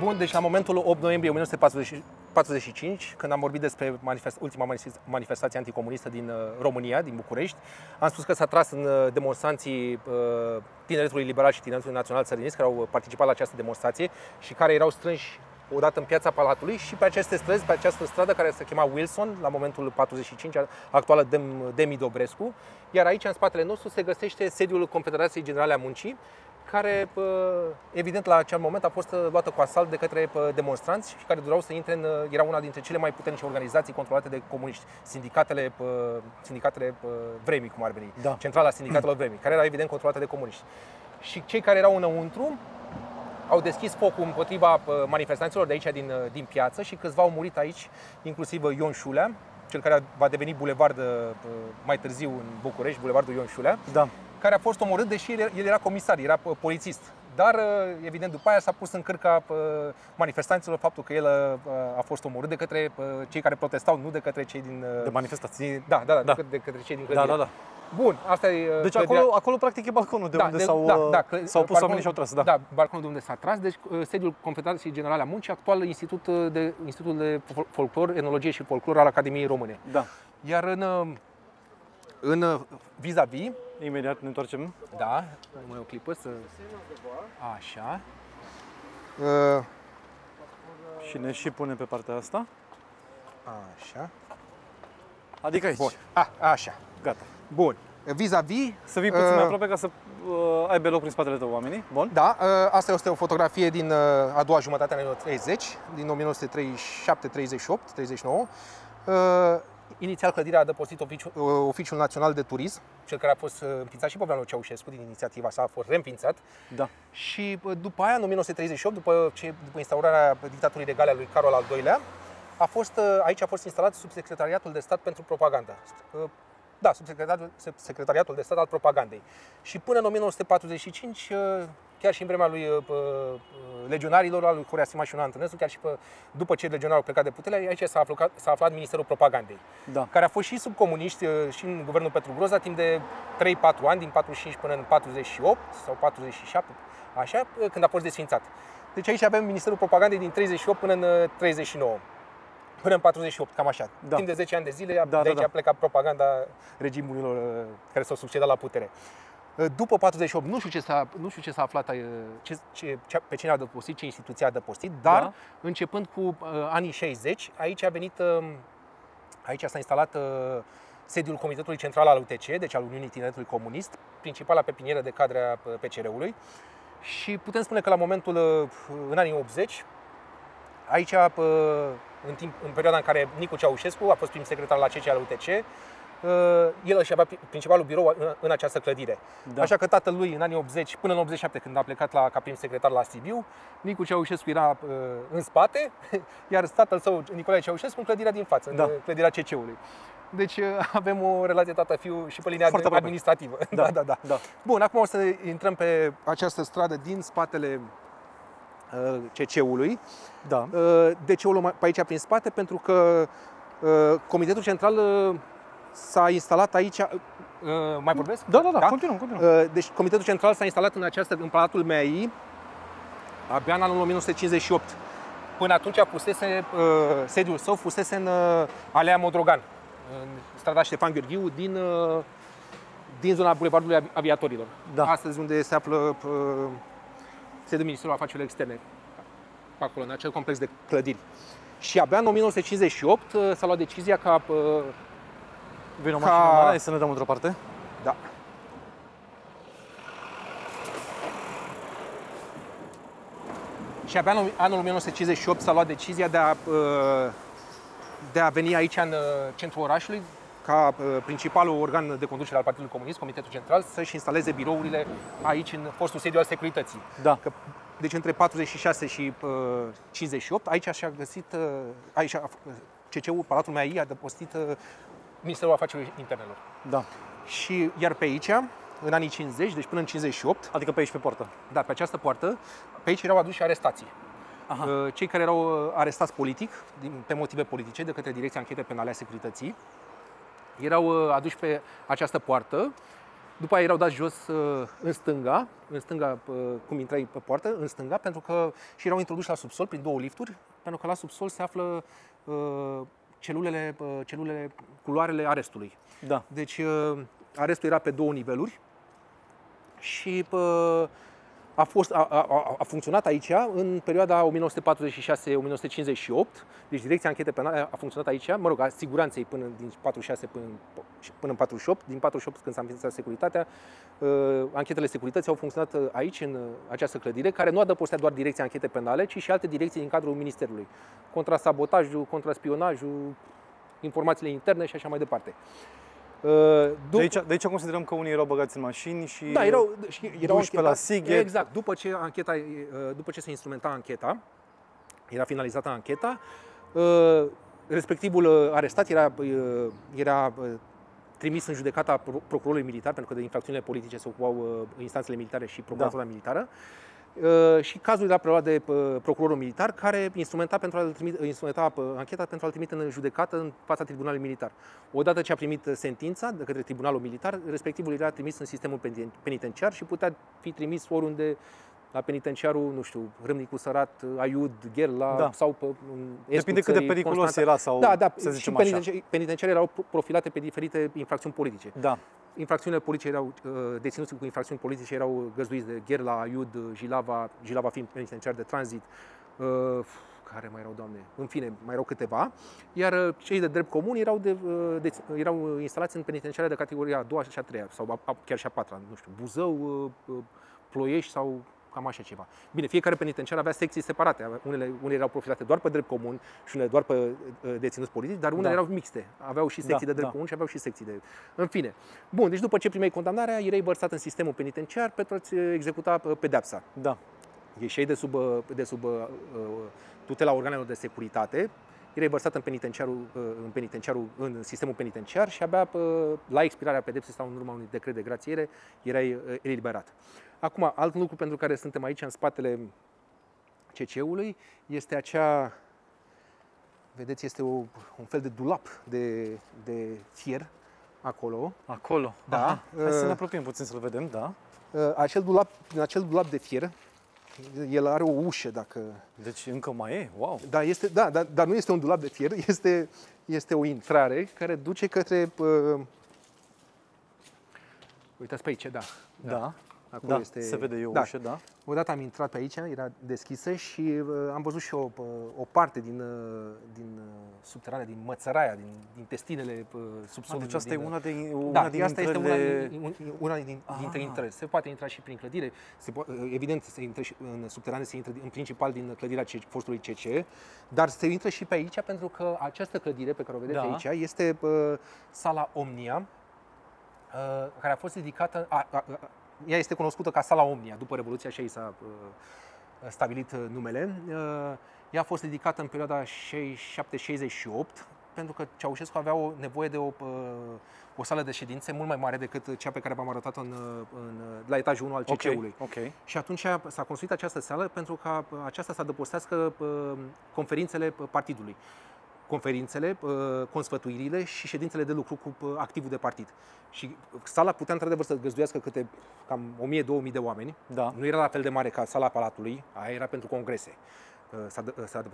Bun, deci la momentul 8 noiembrie 1945, când am vorbit despre manifest, ultima manifestație anticomunistă din uh, România, din București, am spus că s-a tras în uh, demonstranții uh, Tineretului Liberal și Tineretului Național Țărănesc, care au participat la această demonstrație și care erau strânși odată în piața Palatului și pe aceste străzi, pe această stradă care se chema Wilson, la momentul 45, actuală Demi Dobrescu, iar aici, în spatele nostru, se găsește sediul Confederației Generale a Muncii, care, evident, la acel moment a fost uh, luată cu asalt de către demonstranți și care dureau să intre în, uh, era una dintre cele mai puternice organizații controlate de comuniști, sindicatele, sindicatele vremii, cum ar veni, da. Centrala Sindicatelor Vremii, care era, evident, controlată de comuniști. Și cei care erau înăuntru au deschis focul împotriva manifestanților de aici, din, uh, din piață și câțiva au murit aici, inclusiv Ion Șulea, cel care va deveni bulevard mai târziu în București, bulevardul Ion Șulea. Da care a fost omorât, deși el era comisar, era polițist. Dar, uh, evident, după aia s-a pus în cârca uh, manifestanților faptul că el uh, a fost omorât de către cei care protestau, nu de către cei din... De manifestații. Da, da, da, da. De, către cei din clădire. Da, da, da. Bun, asta e... Deci clădirea... acolo, acolo, practic, e balconul de da, unde de, s-au, da, da, cl- s-au pus oamenii și au tras. Da. da, balconul de unde s-a tras. Deci, sediul Confederației Generale a Muncii, actual Institut de, Institutul de Folclor, Enologie și Folclor al Academiei Române. Da. Iar în, în vis-a-vis, Imediat ne întoarcem. Da, mai o clipă să... Așa. Uh... Și ne și pune pe partea asta. Așa. Adică aici. Bun. A, așa. Gata. Bun. Vis-a-vis... Să vii puțin uh... mai aproape ca să uh, aibă loc prin spatele tău oamenii. Bun. Da, uh, asta este o fotografie din uh, a doua jumătate a anilor 30, din 1937, 38, 39. Uh, Inițial clădirea a depozit oficiul, uh, Oficiul Național de Turism, cel care a fost uh, înființat și pe Vlad Ceaușescu din inițiativa sa, a fost reînființat. Da. Și uh, după aia, în 1938, după, ce, după instaurarea dictaturii regale a lui Carol al II-lea, a fost, aici a fost instalat subsecretariatul de stat pentru propagandă. Da, subsecretariatul secretariatul de stat al propagandei. Și până în 1945 chiar și în vremea lui uh, uh, legionarilor, al lui Horea Simaș și Antănescu, chiar și pe, după ce legionarii au plecat de putere, aici s-a aflat, s-a aflat Ministerul Propagandei, da. care a fost și sub comuniști uh, și în guvernul Petru Groza timp de 3-4 ani, din 45 până în 48 sau 47, așa, când a fost desfințat. Deci aici avem Ministerul Propagandei din 38 până în 39 până în 48, cam așa. Da. Timp de 10 ani de zile, da, de aici da, da. a plecat propaganda regimurilor care s-au succedat la putere. După 48, nu știu ce s-a, nu știu ce s-a aflat, ce, ce, ce, pe cine a dăpostit, ce instituție a dăpostit, dar da. începând cu uh, anii 60, aici a venit, uh, aici s-a instalat uh, sediul Comitetului Central al UTC, deci al Uniunii Tineretului Comunist, principala pepinieră de cadre a PCR-ului. Și putem spune că la momentul, uh, în anii 80, aici, uh, în, timp, în perioada în care Nicu Ceaușescu a fost prim secretar la CC al UTC, Uh, el și avea principalul birou în, în această clădire. Da. Așa că tatăl lui în anii 80, până în 87, când a plecat la, ca prim secretar la Sibiu, Nicu Ceaușescu era uh, în spate, iar tatăl său, Nicolae Ceaușescu, în clădirea din față, da. în clădirea CC-ului. Deci uh, avem o relație tată-fiu și pe linia Foarte administrativă. Da. da, da, da, da. Bun, acum o să intrăm pe această stradă din spatele uh, CC-ului. Da. Uh, de ce o luăm pe aici prin spate? Pentru că uh, Comitetul Central uh, s-a instalat aici uh, mai vorbesc? Da, da, da, da? continuăm, continuăm. Uh, deci Comitetul Central s-a instalat în această, în Palatul MEI, abia în anul 1958. Până atunci fusese, uh, sediul său fusese în uh, Alea Modrogan, în strada Ștefan Gheorghiu, din, uh, din zona Bulevardului Aviatorilor. Da. Astăzi unde se află uh, sediul Ministerului Afacerilor Externe, acolo, în acel complex de clădiri. Și abia în 1958 uh, s-a luat decizia ca uh, Vine o mașină ca... mare, să ne dăm într-o parte? Da. Și abia în anul 1958 s-a luat decizia de a, uh, de a veni aici în uh, centrul orașului ca uh, principalul organ de conducere al Partidului Comunist, Comitetul Central, să-și instaleze birourile aici în fostul sediu al securității. Da. Că, deci între 46 și uh, 58, aici și-a găsit, uh, aici CC-ul, Palatul Meai a depostit uh, Ministerul Afacerilor Internelor. Da. Și iar pe aici, în anii 50, deci până în 58, adică pe aici pe poartă. Da, pe această poartă, pe aici erau aduși arestații. Aha. Uh, cei care erau uh, arestați politic, pe motive politice, de către Direcția Anchete Penale a Securității, erau uh, aduși pe această poartă După aia erau dați jos uh, în stânga, în stânga, uh, cum intrai pe poartă, în stânga, pentru că și erau introduși la subsol prin două lifturi, pentru că la subsol se află uh, celulele, uh, celulele, culoarele arestului. Da. Deci uh, arestul era pe două niveluri și uh, a, fost, a, a, a funcționat aici în perioada 1946-1958, deci Direcția Anchete Penale a funcționat aici, mă rog, a siguranței până din 46 până, până în 48, din 48 când s-a înființat securitatea, uh, anchetele securității au funcționat uh, aici, în uh, această clădire, care nu adăpostea doar Direcția Anchete Penale, ci și alte direcții din cadrul Ministerului. Contrasabotajul, contraspionajul, informațiile interne și așa mai departe. Uh, de, aici, de aici considerăm că unii erau băgați în mașini și da, erau, și erau duși pe la Sighet. Exact. După ce, ancheta, uh, după ce se instrumenta ancheta, era finalizată ancheta, uh, respectivul arestat era, era trimis în judecata procurorului militar, pentru că de infracțiunile politice se ocupau instanțele militare și procuratura da. militară. Uh, și cazul era preluat de uh, procurorul militar care instrumenta, pentru a trimite, instrumenta uh, ancheta pentru a-l trimite în judecată în fața tribunalului militar. Odată ce a primit sentința de către tribunalul militar, respectivul era trimis în sistemul penitenciar și putea fi trimis oriunde la penitenciarul, nu știu, Râmnicu Sărat, Aiud, Gherla da. sau pe Depinde cât de periculos Constanta. era sau da, da, să zicem și penitenciarii, penitenciarii erau profilate pe diferite infracțiuni politice. Da infracțiunile politice erau, uh, deținuți cu infracțiuni politice erau găzduiți de Gherla, Aiud, Jilava, Jilava fiind penitenciar de tranzit, uh, care mai erau, doamne, în fine, mai erau câteva, iar uh, cei de drept comun erau, de, deț, erau instalați în penitenciare de categoria a doua și a treia, sau chiar și a patra, nu știu, Buzău, Ploiești sau cam așa ceva. Bine, fiecare penitenciar avea secții separate. Unele, unele erau profilate doar pe drept comun și unele doar pe uh, deținuți politici, dar unele da. erau mixte. Aveau și secții da, de drept da. comun și aveau și secții de... În fine. Bun, deci după ce primeai condamnarea, erai vărsat în sistemul penitenciar pentru a-ți executa uh, pedepsa. Da. Ieșeai de sub, uh, de sub uh, tutela organelor de securitate, erai vărsat în penitenciarul, în penitenciarul, în sistemul penitenciar și abia la expirarea pedepsei sau în urma unui decret de grațiere erai eliberat. Acum, alt lucru pentru care suntem aici în spatele CC-ului este acea, vedeți, este o, un fel de dulap de, de fier acolo. Acolo? Da. Aha. Hai să ne apropiem puțin să-l vedem, da. Uh, acel dulap, în acel dulap de fier, el are o ușă, dacă... Deci încă mai e? Wow! Da, este, da, da dar nu este un dulap de fier, este, este o intrare care duce către... Uh, uitați pe aici, da. Da. da. Acolo da, este... se vede eu da. ușă, da. Odată am intrat pe aici, era deschisă și uh, am văzut și o, uh, o parte din, uh, din uh, subterane, din mățăraia, din intestinele uh, subsolului. Deci asta din, e una, de, una da, din asta este una, din, una din, ah. dintre intrări. Se poate intra și prin clădire, se po- uh, evident, se intră și în subterane, se intră în principal din clădirea fostului CC, dar se intră și pe aici pentru că această clădire pe care o vedeți da. aici este uh, sala Omnia, uh, care a fost dedicată, a, a, a, ea este cunoscută ca Sala Omnia, după Revoluție așa i s-a uh, stabilit uh, numele. Uh, ea a fost dedicată în perioada 67-68, pentru că Ceaușescu avea o nevoie de o, o sală de ședințe mult mai mare decât cea pe care v-am arătat-o în, în, la etajul 1 al CC-ului. Okay, okay. Și atunci s-a construit această sală pentru ca aceasta să adăpostească conferințele partidului conferințele, uh, consfătuirile și ședințele de lucru cu uh, activul de partid. Și sala putea într-adevăr să găzduiască câte cam 1000-2000 de oameni. Da. Nu era la fel de mare ca sala Palatului, aia era pentru congrese. Uh, să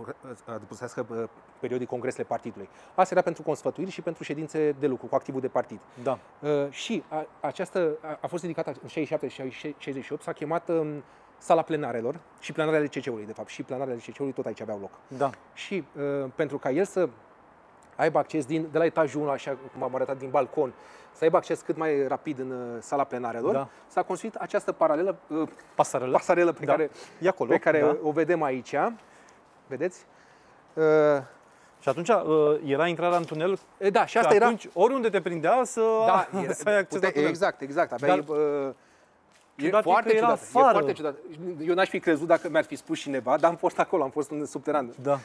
adăpostească periodic congresele partidului. Asta era pentru consfătuiri și pentru ședințe de lucru cu activul de partid. Da. Și a, această a, fost dedicată în 67-68, s-a chemat um, sala plenarelor și plenarele CC-ului, de fapt, și plenarele CC-ului tot aici aveau loc. Da. Și uh, pentru ca el să aibă acces din, de la etajul 1, așa cum am arătat, din balcon, să aibă acces cât mai rapid în uh, sala plenarelor, da. s-a construit această paralelă, uh, pasarelă, pasarelă pe da. care, e acolo, pe care da. o vedem aici. Vedeți? Uh, și atunci uh, era intrarea în tunel? E, da, și asta era... atunci, oriunde te prindea să, da, era, să ai acces pute, Exact, exact. Aveai, Dar, uh, E foarte, ciudat, e foarte ciudat. Eu n-aș fi crezut dacă mi-ar fi spus cineva, dar am fost acolo, am fost în subteran. Da.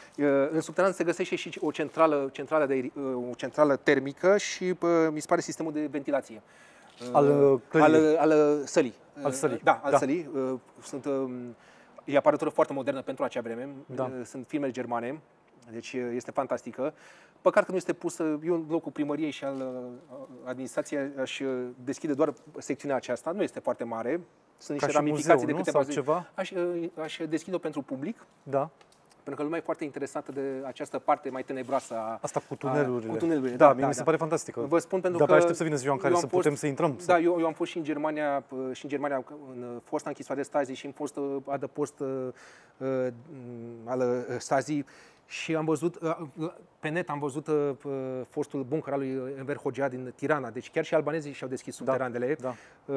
În subteran se găsește și o centrală, centrală de, o centrală termică și mi se pare sistemul de ventilație. Al, al, al sălii. Al sălii. Da, al da. sălii. Sunt, e aparatură foarte modernă pentru acea vreme. Da. Sunt filme germane Deci uh, este fantastică. Păcat că nu este pusă, eu în locul primăriei și al uh, administrației aș uh, deschide doar secțiunea aceasta, nu este foarte mare, sunt niște Ca și ramificații muzeu, de nu? câteva Sau ceva? Aș, uh, aș deschide-o pentru public, Da. pentru că lumea e foarte interesată de această parte mai tenebroasă a, Asta cu a- tunelurile. cu tunelurile. Da, mie mi se pare fantastică. Vă spun pentru De-abia că aștept să vină ziua în care eu să am fost- putem să intrăm. Da, să... eu, eu am fost și în Germania, p- și în Germania în uh, fosta închisoare Stasi și în fost uh, adăpost uh, uh, al uh, Stasi și am văzut, uh, pe net am văzut uh, p- fostul buncăr al lui Enver Hoxha din Tirana. Deci chiar și albanezii și-au deschis subteranele. da. Uh,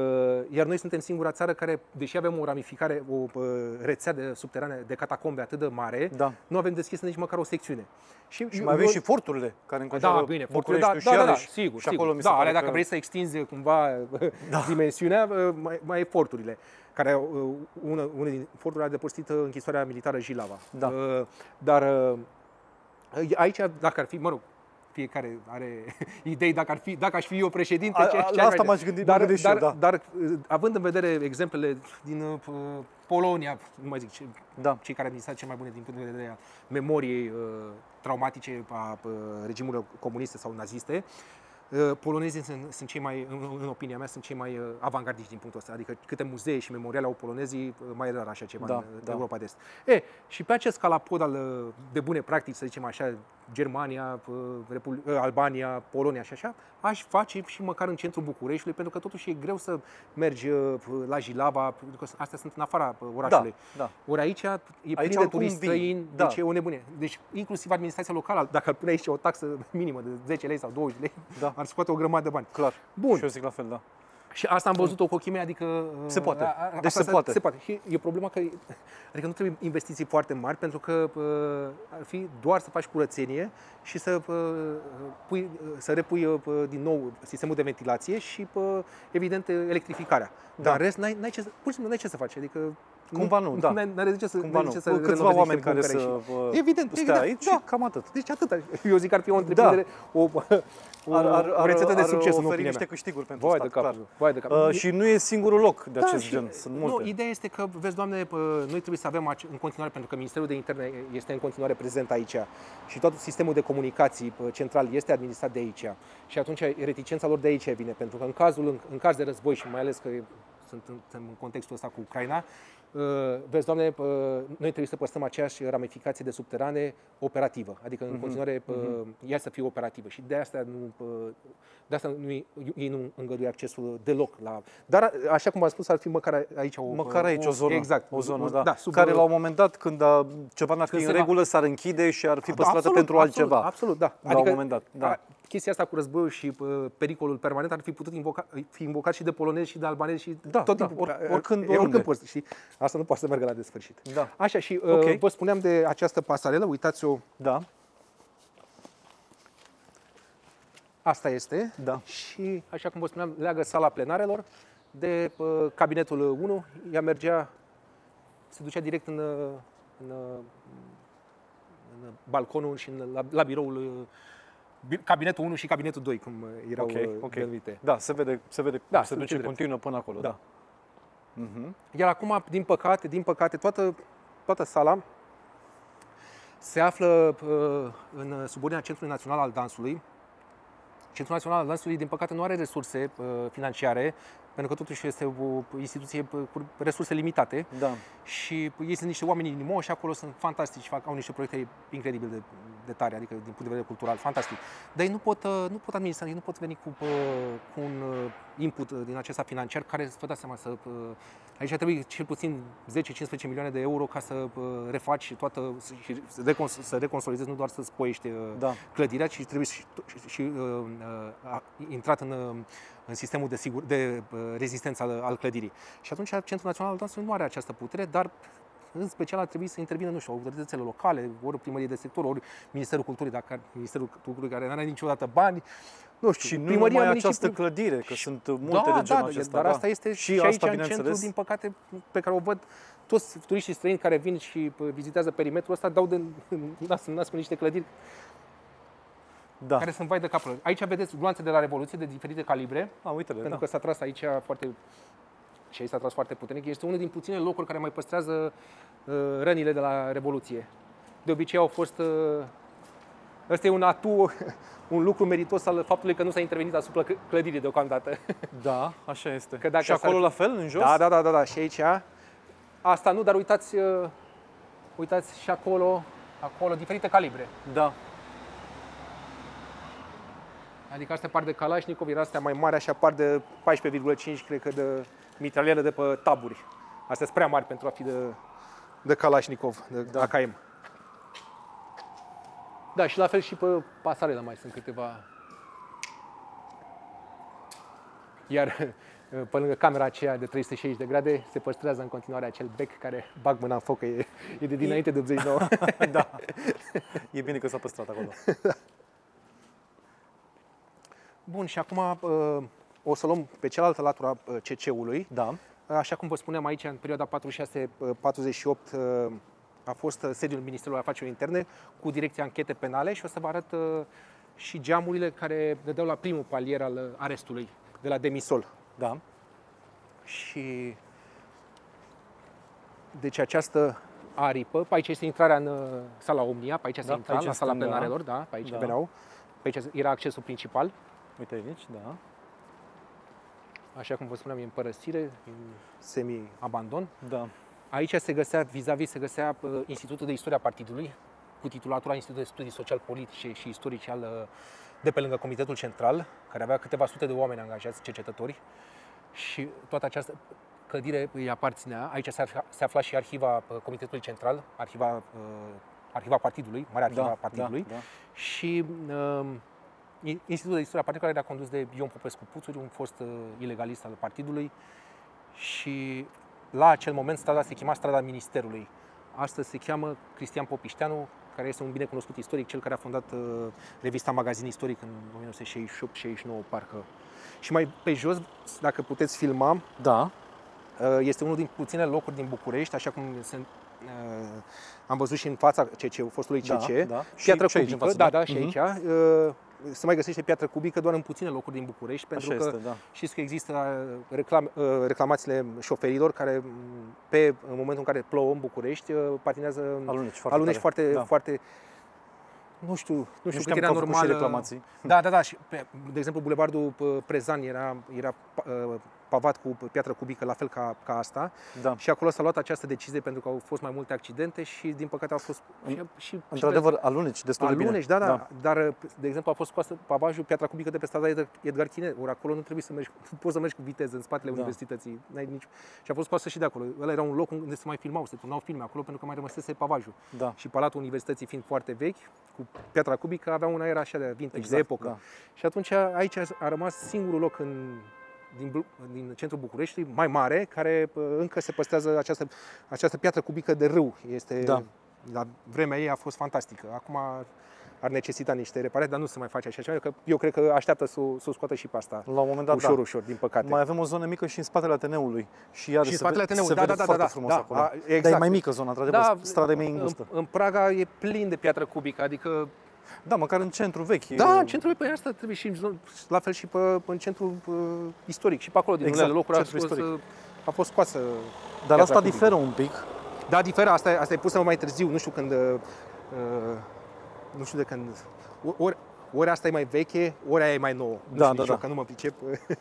Iar noi suntem singura țară care, deși avem o ramificare, o uh, rețea de subterane, de catacombe atât de mare, Da. nu avem deschis nici măcar o secțiune. Și eu- mai avem eu- și forturile care înconjoară da, bine, forturile, da, Bucureștiul da, da, da, și iarăși, sigur, și sigur. acolo mi se da, pare alea, dacă că... vrei să extinzi cumva da. dimensiunea, mai, mai e forturile, care uh, una, una din forturile a depășit uh, închisoarea militară Jilava. Da. Uh, Dar uh, aici, dacă ar fi, mă rog, fiecare are idei dacă ar fi, dacă aș fi eu președinte, A- ce, a- ce la aș asta face. m-aș gândi- dar, m-am gândit și dar, eu, da. dar, uh, având în vedere exemplele din uh, p- Polonia, nu mai zic ce, Da. cei care au administrat cel mai bune din punct de vedere a memoriei uh, traumatice a uh, regimurilor comuniste sau naziste, uh, polonezii sunt, sunt cei mai, în, în opinia mea, sunt cei mai uh, avangardiști din punctul ăsta. Adică câte muzee și memoriale au polonezii, uh, mai e rar așa ceva Da, în da. Europa de Est. E, și pe acest calapod al, uh, de bune practici, să zicem așa, Germania, uh, Repul- uh, Albania, Polonia și așa, aș face și măcar în centrul Bucureștiului, pentru că totuși e greu să mergi uh, la Jilava, pentru că astea sunt în afara uh, orașului. da. Ori aici e plin Aici de oricum turiști vii. străini, Da. deci e o nebunie. Deci inclusiv administrația locală, dacă ar pune aici o taxă minimă de 10 lei sau 20 lei, Da. ar scoate o grămadă de bani. Clar. Bun. Și eu zic la fel, da. Și asta am văzut-o cu ochii mei, adică... uh, Se poate. Deci asta se poate. Se poate. Și e problema că, adică nu trebuie investiții foarte mari, pentru că uh, ar fi doar să faci curățenie și să, uh, pui, uh, să repui uh, din nou sistemul de ventilație și, uh, evident, electrificarea. Da. Dar în rest, n-ai, n-ai ce, să- pur și simplu n-ai ce să faci. Adică Cumva nu, da. N-ai, n-ai de ce să, Cumva n-ai nu. de ce să Câțiva renovezi oameni niște care buncăre să și- vă Evident, stea evident, aici da. și cam atât. Deci atât. Eu zic că ar fi o întreprindere, o, o, o rețetă de succes în oferi opinia niște mea. câștiguri pentru Vai stat, de capul, clar. vai de capul. Uh, și nu e singurul loc de acest și- gen, sunt Nu, multe. ideea este că, vezi, Doamne, pă, noi trebuie să avem ace- în continuare, pentru că Ministerul de Interne este în continuare prezent aici și tot sistemul de comunicații pă, central este administrat de aici. Și atunci reticența lor de aici vine, pentru că în cazul, în, în caz de război și mai ales că sunt în, suntem în contextul ăsta cu Ucraina, uh, vezi, Doamne, pă, noi trebuie să păstrăm aceeași ramificație de subterane operativă, adică Mhm. în continuare pă, ea să fie operativă și de asta nu, pă, de asta nu, ei nu îngăduie accesul deloc la... Dar, așa cum am spus, ar fi măcar aici o... Măcar aici o zonă, Exact. o zonă da, da sub, care la un moment dat, când a, ceva n-ar fi Când în se va- regulă, s-ar închide și ar fi Da, păstrată absolut, pentru absolut, altceva. Absolut, da. La un moment dat, da. a, chestia asta cu războiul și uh, pericolul permanent ar fi putut invoca, fi invocat și de polonezi și de albanezi și Da, tot da, timpul. or- Uh, oricând, e, oriunde. oricând poți, știi? Asta nu poate să meargă la desfășit. Da. Așa și uh, Ok. vă spuneam de această pasarelă, uitați-o, Da, asta este. da. Și, așa cum vă spuneam, leagă sala plenarelor de uh, cabinetul 1. Ea mergea, se ducea direct în, uh, în, uh, în balconul și în, la, la biroul uh, bi- cabinetul 1 și cabinetul 2, cum uh, erau Ok, uh, ok. denumite. Da, se vede, se vede Da, cum se se duce duce continuă până acolo. Da. Da. Mhm. Iar acum, din păcate, din păcate, toată, toată sala se află uh, în subordinea Centrului Național al Dansului. Centrul Național al Dansului, din păcate, nu are resurse uh, financiare, pentru că totuși este o instituție uh, cu resurse limitate Da. și ei sunt niște oameni inimoși și acolo sunt fantastici, fac, au niște proiecte incredibil de, de tare, adică din punct de vedere cultural, fantastic. Dar ei nu pot, uh, nu pot administra, ei nu pot veni cu, uh, cu un uh, input uh, din acesta financiar care, să vă dați seama, să, uh, aici trebuie cel puțin 10-15 milioane de euro ca să uh, refaci toată, să- și să, recons- să reconsolidezi, nu doar să spoiești uh, Da. clădirea, ci trebuie și, și, și uh, uh, a, intrat în, uh, în sistemul de, sigur, de uh, rezistență al, al clădirii. Și atunci Centrul Național al Dansului nu are această putere, dar în special ar trebui să intervină, nu știu, autoritățile locale, ori primărie de sector, ori Ministerul Culturii, dacă ar- Ministerul Culturii care nu are niciodată bani, nu știu, Și nu primăria numai municipului- această clădire, că sunt multe da, de genul da, acesta. dar da. asta este și, și, aici asta, în centru, bineînțeles. din păcate, pe care o văd toți turiștii străini care vin și pă, vizitează perimetrul ăsta, dau de nas în nas cu niște clădiri Da. care sunt vai de capul. Aici vedeți gloanțe de la Revoluție de diferite calibre, A, uite pentru da. că s-a tras aici foarte și aici s-a tras foarte puternic. Este unul din puține locuri care mai păstrează uh, rănile de la Revoluție. de obicei au fost... uh, Ăsta e un atu, un lucru meritos al faptului că nu s-a intervenit asupra cl- clădirii deocamdată. Da, așa este. Că dacă și acolo s-ar- la fel, în jos? Da, da, da, da, da. Și aici, asta nu, dar uitați, uh, uitați și acolo, acolo, diferite calibre. Da. Adică astea par de Kalashnikov, era astea mai mari, așa par de 14,5, cred că, de mitraliere de pe taburi. Astea sunt prea mari pentru a fi de, de Kalashnikov, de da. AKM. Da, și la fel și pe pasarela mai sunt câteva. Iar pe lângă camera aceea de 360 de grade se păstrează în continuare acel bec care bag mâna în foc, că e, e de dinainte de 89. da. E bine că s-a păstrat acolo. Bun, și acum uh, o să luăm pe cealaltă latură a uh, CC-ului. Da. Așa cum vă spuneam aici, în perioada 46-48 uh, a fost uh, sediul Ministerului Afacerilor Interne cu direcția anchete penale și o să vă arăt uh, și geamurile care dădeau la primul palier al uh, arestului de la Demisol. Da. Și deci această aripă, pe aici este intrarea în uh, sala Omnia, pe aici se Da, intra, aici la în sala stânga. plenarelor, da, pe aici Da. veneau. Pe aici era accesul principal. Uite aici, da. Așa cum vă spuneam, e în părăsire, în semi-abandon. Da. Aici se găsea, vis-a-vis, se găsea uh, Institutul de Istoria Partidului, cu titulatura Institutul de Studii Social-Politice și Istorice al, uh, de pe lângă Comitetul Central, care avea câteva sute de oameni angajați, cercetători. Și toată această clădire îi aparținea. Aici se afla, se afla și arhiva uh, Comitetului Central, arhiva, uh, arhiva Partidului, Marea Arhiva Da, Partidului. da, da. Și uh, Institutul de Istoria Partidului, care era condus de Ion Popescu Puțuri, un fost uh, ilegalist al partidului. Și la acel moment strada se chema strada Ministerului. Astăzi se cheamă Cristian Popișteanu, care este un binecunoscut istoric, cel care a fondat uh, revista Magazin Istoric în 1968-69, parcă. Și mai pe jos, dacă puteți filma, Da. Uh, Este unul din puține locuri din București, așa cum se, uh, am văzut și în fața CC, fostului Da, CC. da. Piatră Și- și aici în cubică, față, da, da. da, și Mhm. aici. uh, Se mai găsește piatră cubică doar în puține locuri din București, pentru Așa că este, da. știți că există uh, reclam, uh, reclamațiile șoferilor care m, pe în momentul în care plouă în București uh, patinează în- Aluneci foarte aluneci tare. foarte, Da. foarte nu știu, nu știu, Nu cât știam era că au făcut și normal. uh, reclamații. Da, da, da. Și pe, de exemplu, bulevardul uh, Prezan era, era uh, pavat cu piatră cubică, la fel ca, ca asta. Da. Și acolo s-a luat această decizie pentru că au fost mai multe accidente și, din păcate, au fost și, și Într-adevăr, aluneci destul de bine. aluneci, da, da, Dar, de exemplu, a fost scoasă pavajul, piatra cubică de pe strada Edgar- Edgar Chine. Ori acolo nu trebuie să mergi, nu poți să mergi cu viteză în spatele Da. universității. N-ai nici... Și a fost scoasă și de acolo. Ăla era un loc unde se mai filmau, se turnau filme acolo pentru că mai rămăsese pavajul. Da. Și palatul universității fiind foarte vechi, cu piatra cubică, avea un aer așa de vintage, Exact, de epocă. da. Și atunci aici a rămas singurul loc în, din, Blu- din centrul București, mai mare, care uh, încă se păstrează această, această piatră cubică de râu. Este, Da. La vremea ei a fost fantastică. Acum ar necesita niște reparări, dar nu se mai face așa ceva, că eu cred că așteaptă să, o- să o scoată și pe asta. La un moment dat, ușor, da. ușor, din păcate. Mai avem o zonă mică și în spatele Ateneului. Și iar Și în se, spatele ve- Ateneului, se da, vede da, da, foarte da, frumos da, acolo. a, Dar e exact. mai mică zona, într-adevăr, Da, strada e mai îngustă. În, în Praga e plin de piatră cubică, adică Da, măcar în centru vechi. Da, e- în centrul pe asta trebuie și în zon- la fel și pe, pe în centrul uh, istoric și pe acolo din Exact, unele locuri a, centrul scos, istoric. uh, a fost scoasă. Dar piatra asta cubică. diferă un pic. Da, diferă, asta, e- asta e pusă mai târziu, nu știu când, uh, uh, nu știu de când, o- ori, ori asta e mai veche, ori aia e mai nouă. Nu Da, știu da, nici eu, da. că nu mă pricep.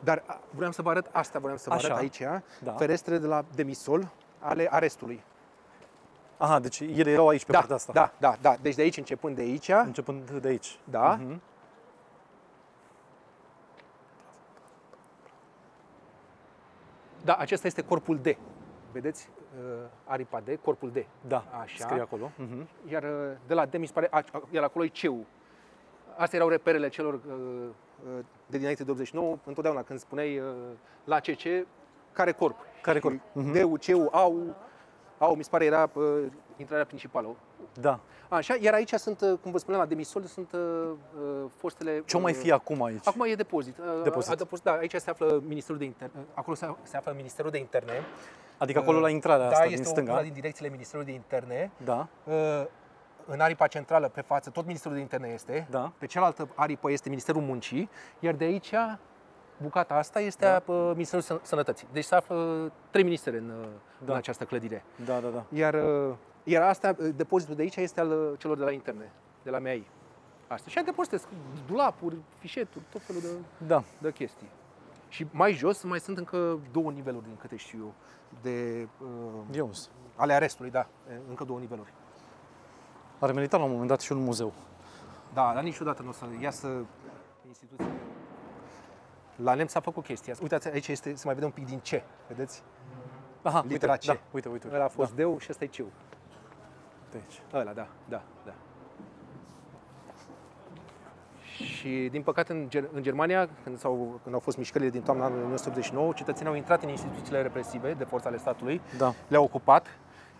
Dar a, vreau să vă arăt asta, vreau să vă Așa. arăt aici, Da. ferestre de la demisol ale arestului. Aha, deci ele erau aici pe da, partea asta. da, da, da, deci de aici, începând de aici, Începând de aici. da, Mhm. da, acesta este corpul D. Vedeți? Uh, aripa D, corpul D. Da, Așa. scrie acolo. Mhm. Iar uh, de la Demis pare, a, a, iar acolo e CEU. Astea erau reperele celor uh, uh, de dinainte de 89, întotdeauna când spuneai uh, la CC, care corp? Care Și corp? Mhm. D-ul, CEU, AU, AU mi se pare era uh, intrarea principală. Da. Așa, iar aici sunt, uh, cum vă spuneam, la Demisol sunt uh, uh, fostele... Ce o mai uh, fi acum aici? Acum e depozit. Uh, Depozit. A, depozit. Da, aici se află Ministerul de Interne. Acolo se, se află Ministerul de Interne. Adică acolo la intrarea da, asta este din o- stânga. una din direcțiile Ministerului de Interne. Da, Uh, în aripa centrală, pe față, tot Ministerul de Interne este. Da. Pe cealaltă aripă este Ministerul Muncii, iar de aici, bucata asta este Da. a uh, Ministerul Săn- Sănătății. Deci se află trei ministere în, uh, Da. în această clădire. da, da, da. Iar uh, Iar asta, depozitul de aici este al uh, celor de la interne, de la MEI. Asta. Și depozitez dulapuri, fișeturi, tot felul de, Da. de chestii. Și mai jos mai sunt încă două niveluri, din câte știu eu, de, uh, Eu sunt. ale arestului, da, încă două niveluri. Ar merita la un moment dat și un muzeu. Da, dar niciodată nu o să iasă instituții. La Nemț s-a făcut chestia asta. Uitați, aici este, se mai vede un pic din ce, vedeți? Aha, Litera uite, C. da, uite, uite. Ăla a fost Da, deu și ăsta e ceu. uite aici. Ăla, da, da, da. Și, din păcate, în, Ger- în Germania, când, s-au, când au fost mișcările din toamna anului 1989, cetățenii au intrat în instituțiile represive de forța ale statului, Da. le-au ocupat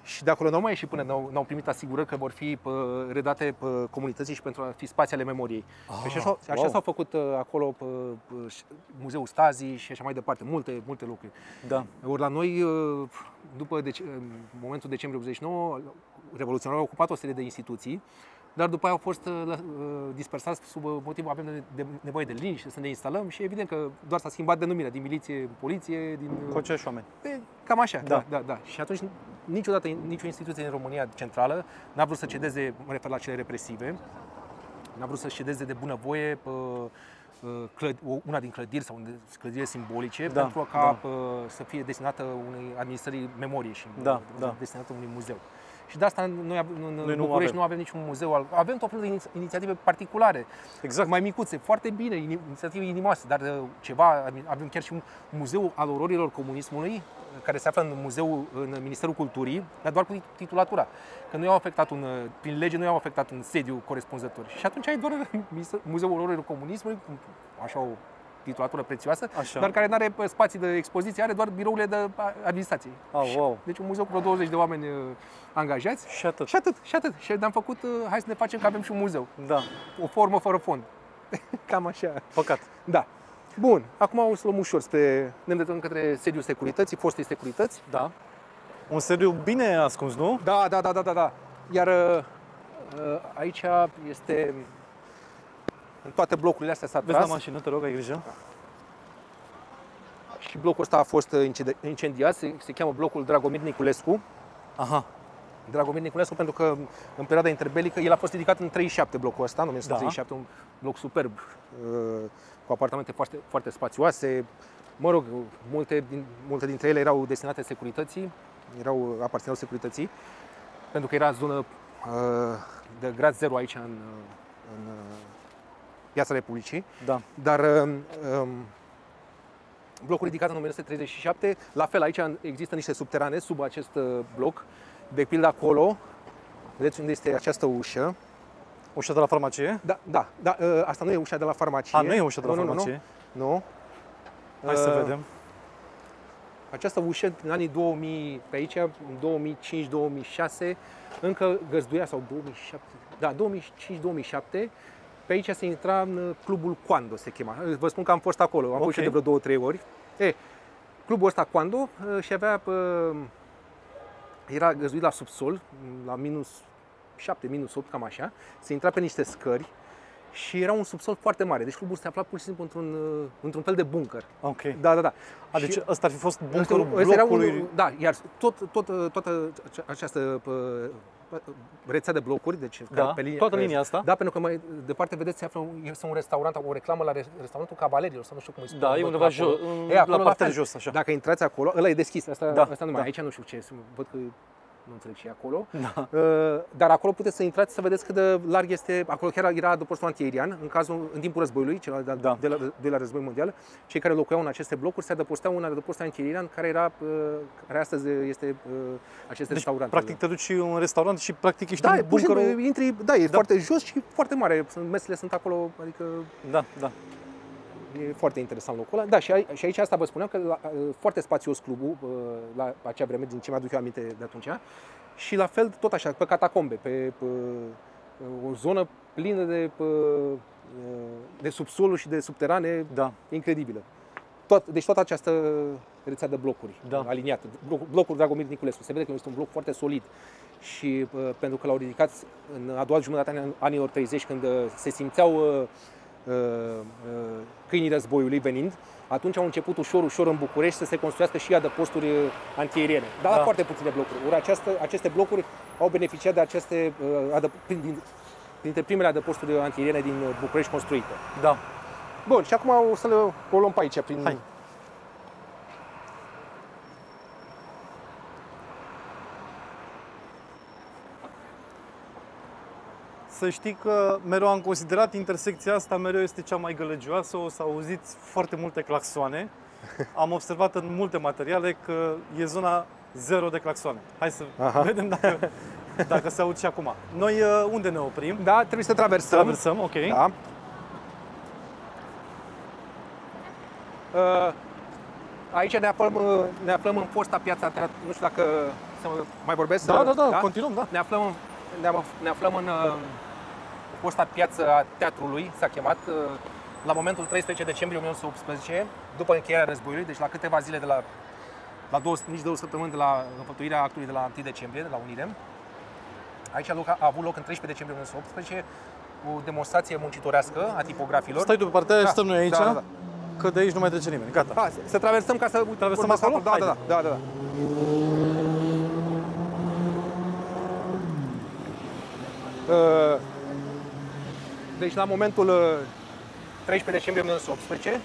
și de acolo n-au mai ieșit până n-au, n-au primit asigurări că vor fi pă, redate pă, comunității și pentru a fi spații ale memoriei. Ah, și așa, așa wow. s-au făcut uh, acolo pă, pă, și- Muzeul Stazii și așa mai departe, multe, multe lucruri. Da. Ori la noi, uh, după dece- în momentul decembrie 89, revoluționarii au ocupat o serie de instituții, dar după aia au fost uh, lă- uh, dispersați sub uh, motivul avem de, de, nevoie de liniște, să ne instalăm și evident că doar s-a schimbat denumirea din miliție în poliție, din... uh, Cu aceiași oameni. E, cam așa, da. Da. da, da, Și atunci niciodată nicio instituție din România centrală n-a vrut să cedeze, mă refer la cele represive, n-a vrut să cedeze de bunăvoie pe, uh, clăd- o- una din clădiri sau unde clădiri simbolice Da, pentru ca da. pe, să fie destinată unei administrării memoriei și Da, uh, da. destinată unui muzeu. Și de asta noi, ave- în Noi nu București avem. nu avem niciun muzeu. al- Avem tot felul de iniț- inițiative particulare, Exact. mai micuțe, foarte bine, ini- inițiative inimoase, dar uh, ceva, avem chiar și un muzeu al ororilor comunismului, uh, care se află în muzeu, în Ministerul Culturii, dar doar cu titulatura. Că nu i-au afectat un, uh, prin lege nu i-au afectat un sediu corespunzător. Și atunci ai doar Minister- Muzeul Ororilor Comunismului, cu așa o titulatură prețioasă, Așa. dar care nu are spații de expoziție, are doar birourile de a- administrație. Ah, wow. Deci un muzeu cu vreo 20 de oameni uh, angajați. Și atât. Și atât, și atât. Și ne-am făcut, uh, hai să ne facem că avem și un muzeu. Da. O formă fără fond. Cam așa. Păcat. Da. Bun, acum o să luăm ușor spre, ne îndreptăm către sediul securității, fostei securități. Da. Un sediu bine ascuns, nu? Da, da, da, da, da, da. Iar uh, uh, aici este, în toate blocurile astea s-a Vezi la tras mașină, te rog, ai grijă. și blocul ăsta a fost uh, incide- incendiat, se, se cheamă blocul Dragomir Niculescu. Aha. Dragomir Niculescu pentru că în perioada interbelică el a fost ridicat în 37 blocul ăsta, în 1937, un bloc superb uh, cu apartamente foarte, foarte spațioase. Mă rog, multe, din, multe dintre ele erau destinate securității, erau aparțineau securității, pentru că era zonă uh, de grad zero aici în, uh, în uh, Piața Republicii. Da. Dar um, um, blocul ridicat în 1937, la fel aici există niște subterane sub acest uh, bloc. De pildă acolo, vedeți unde este această ușă. Ușa de la farmacie? Da, da, da uh, asta nu e ușa de la farmacie. A, nu e ușa de la Nu, nu, nu, farmacie. Nu. nu. Hai să Uh, vedem. Această ușă, în anii 2000, pe aici, în 2005-2006, încă găzduia, sau 2007, da, 2005-2007, pe aici se intra în uh, clubul Quando, se chema. Vă spun că am fost acolo, am Ok. fost și eu de vreo două, trei ori. E, clubul ăsta Quando uh, și avea, uh, era găzduit la subsol, la minus 7, minus 8, cam așa. Se intra pe niște scări și era un subsol foarte mare. Deci clubul se afla pur și simplu într-un, uh, într-un fel de bunker. Ok. Da, da, da. A, deci Și- ăsta ar fi fost Ăsta- bunkerul ăsta era blocului. unul- da, iar tot, tot, toată ace- această pă, pă, rețea de blocuri, deci Da, care pe linie, toată care- linia asta. Da, pentru că mai departe vedeți se află un, este un restaurant, o reclamă la re- restaurantul Cavalerilor, sau nu știu cum îi spune. Da, e bă, undeva acolo. jos, în- E, acolo la partea de fel. jos, așa. Dacă intrați acolo, ăla e deschis, asta, Da, asta nu mai, da. aici nu știu ce, văd că nu înțeleg și acolo. Da. Uh, Dar acolo puteți să intrați să vedeți cât de larg este. Acolo chiar era adăpostul antiaerian în cazul în timpul războiului, cel de, Da. de, la, de la război mondial. Cei care locuiau în aceste blocuri se adăposteau în adăpost antiaerian care era uh, care astăzi este uh, acest Deci, restaurant. practic, te duci în restaurant și practic ești da, în e pur și bunkerul... simplu, intri, da, e Da. foarte jos și foarte mare. Sunt, mesele sunt acolo, adică Da, da. E foarte interesant locul ăla. Da, și, ai, și aici asta vă spuneam că la, foarte spațios clubul uh, la acea vreme, din ce mi-aduc eu aminte de atunci. Și la fel, tot așa, pe catacombe, pe, pe o zonă plină de, pe, de subsoluri și de subterane Da. incredibilă. Tot, deci toată această rețea de blocuri Da. aliniată. Bloc, blocul Dragomir Niculescu. Se vede că este un bloc foarte solid. Și uh, pentru că l-au ridicat în a doua jumătate a anilor- anilor 30, când uh, se simțeau uh, uh, uh, câinii războiului venind, atunci au început ușor, ușor în București să se construiască și adăposturi uh, antiaeriene. Dar la Da. foarte puține blocuri. Ori această, aceste blocuri au beneficiat de aceste, uh, adăp- prin- din, dintre primele adăposturi antiaeriene din uh, București construite. Da. Bun, și acum o să le o luăm pe aici. Prin... Hai. Să știi că mereu am considerat intersecția asta mereu este cea mai gălăgioasă, o să auziți foarte multe claxoane. Am observat în multe materiale că e zona zero de claxoane. Hai să Aha. vedem dacă, dacă se aude și acum. Noi uh, unde ne oprim? Da, trebuie să traversăm. Traversăm, ok. Da. Uh, Aici ne aflăm, uh, ne aflăm în fosta piața teatru. Nu știu dacă să mai vorbesc. Da, uh, da, da, continuăm, da. Ne aflăm, ne, am, ne aflăm în uh, fosta piață a teatrului, s-a chemat, uh, la momentul 13 decembrie 1918, după încheierea războiului, deci la câteva zile de la, la două, nici două săptămâni de la înfăptuirea actului de la 1 decembrie, de la Unire. Aici a, loc, a avut loc în 13 decembrie 1918 o demonstrație muncitorească a tipografilor. Stai tu pe partea aia Da, și stăm noi aici, da, da, da. că de aici nu mai trece nimeni. Gata. Ha, să- să traversăm ca să Traversăm vorbesc acolo? Da, da, da, Haide. da, da, da. Uh, Deci la momentul uh, 13 decembrie 1918,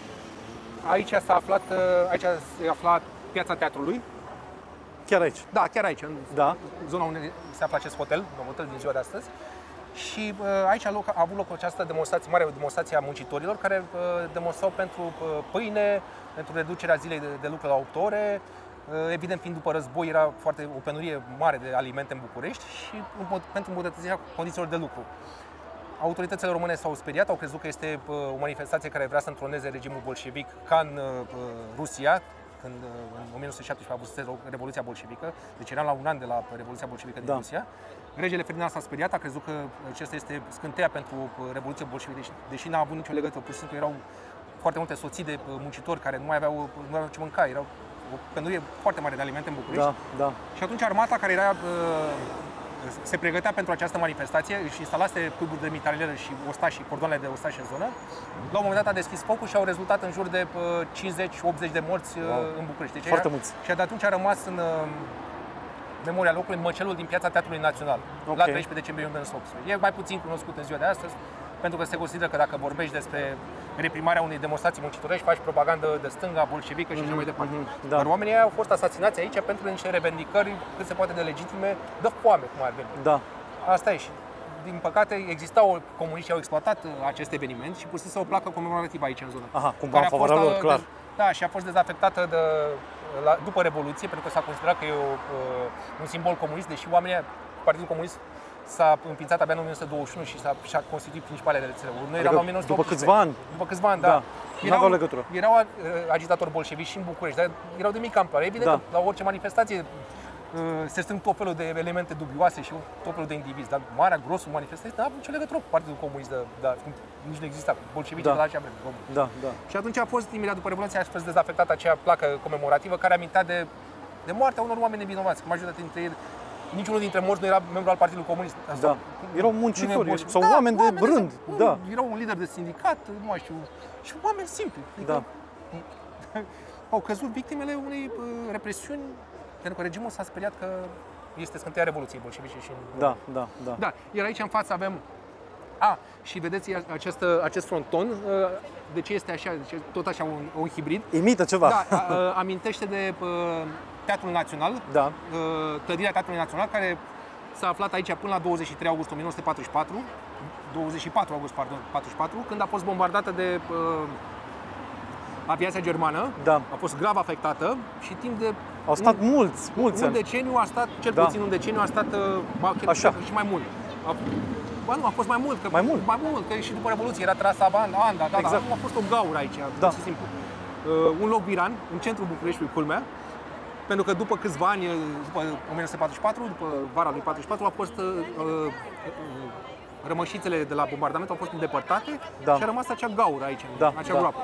aici s-a aflat, uh, aici se afla piața teatrului. Chiar aici. Da, chiar aici, în Da. zona unde se află acest hotel, un hotel din ziua de astăzi. Și uh, aici a, loc, a avut loc această demonstrație, mare demonstrație a muncitorilor, care uh, demonstrau pentru uh, pâine, pentru reducerea zilei de, de lucru la 8 ore. Uh, evident, fiind după război, era foarte o penurie mare de alimente în București și îmbut- pentru îmbunătățirea condițiilor de lucru. Autoritățile române s-au speriat, au crezut că este uh, o manifestație care vrea să întroneze regimul bolșevic ca în uh, uh, Rusia, când uh, în 1917 a avut Revoluția Bolșevică, deci eram la un an de la Revoluția Bolșevică din Da. Rusia. Regele Ferdinand s-a speriat, a crezut că acesta este scânteia pentru uh, Revoluția Bolșevică, deși, deși n-a avut nicio legătură, pur și simplu erau foarte multe soții de uh, muncitori care nu mai aveau, nu mai aveau ce mânca, erau o penurie foarte mare de alimente în București. Da, da. Și atunci armata care era, uh, se pregătea pentru această manifestație, își instalase cuburi de mitralieră și ostași, și cordoanele de ostași în zonă. La un moment dat a deschis focul și au rezultat în jur de uh, 50-80 de morți uh, Wow. în București. Deci Foarte era- mulți. Și de atunci a rămas în uh, memoria locului măcelul din piața Teatrului Național, Ok. la 13 decembrie 1918. E mai puțin cunoscut în ziua de astăzi, pentru că se consideră că dacă vorbești despre reprimarea unei demonstrații muncitorești, faci propagandă de stânga, bolșevică și așa mai departe. da. Dar oamenii ăia au fost asasinați aici pentru niște revendicări cât se poate de legitime, de foame, cum ar veni. Da. Asta e și. Din păcate, exista o comuniști au exploatat uh, acest eveniment și pusese o placă comemorativă aici în zonă. Aha, cumva care în a fost, favoarea lor, uh, clar. de- da, și a fost dezafectată de, la, după Revoluție, pentru că s-a considerat că e o, uh, un simbol comunist, deși oamenii, Partidul Comunist s-a înființat abia în 1921 și s-a, și-a constituit principalele rețele. Noi eram la Adică 1918. după câțiva ani. După câțiva ani, Da. da. N-aveau legătură. Erau uh, agitatori bolșevici și în București, dar erau de mică amploare. Evident Da. că la orice manifestație uh, se strâng tot felul de elemente dubioase și tot felul de indivizi, dar marea, grosul manifestație n-a avut nicio legătură cu Partidul Comunist, de, de, nici nu exista, bolșevicii Da. de la acea vreme. Români. Da, da. Și atunci a fost, imediat după Revoluție, a fost dezafectată acea placă comemorativă care amintea de, de moartea unor oameni nevinovați. că Majoritatea dintre ei, niciunul dintre morți nu era membru al Partidului Comunist. Asta- Da. Erau muncitori bolșevici. sau oameni de rând. exact. Da. Erau un lider de sindicat, nu mai știu, și oameni simpli. Adică Da. Au căzut victimele unei uh, represiuni, pentru că regimul s-a speriat că este scânteia Revoluției bolșevice și în Da, da, da. da, iar aici în față avem a, și vedeți acest, acest fronton, uh, de ce este așa, de ce tot așa un, un hibrid? Imită ceva. Da, a, a, amintește de uh, Teatrul Național, Da. uh, clădirea Teatrului Național, care s-a aflat aici până la 23 august 1944, 24 august, pardon, 44, când a fost bombardată de uh, aviația germană, Da. a fost grav afectată și timp de Au stat un, mulți, mulți un ani. deceniu a stat, cel Da. puțin un deceniu a stat, uh, ba, chiar, Așa. cred că și mai mult. A, ba nu, a fost mai mult, că, Mai mult? mai mult, că și după Revoluție era trasa Anda, Anda da, Exact. da, a fost o gaură aici, Da. pur și simplu. Uh, un loc viran, în centrul Bucureștiului, culmea, pentru că după câțiva ani, după 1944, după vara lui 44, a fost uh, uh, rămășițele de la bombardament au fost îndepărtate Da. și a rămas acea gaură aici, Da, acea da. groapă.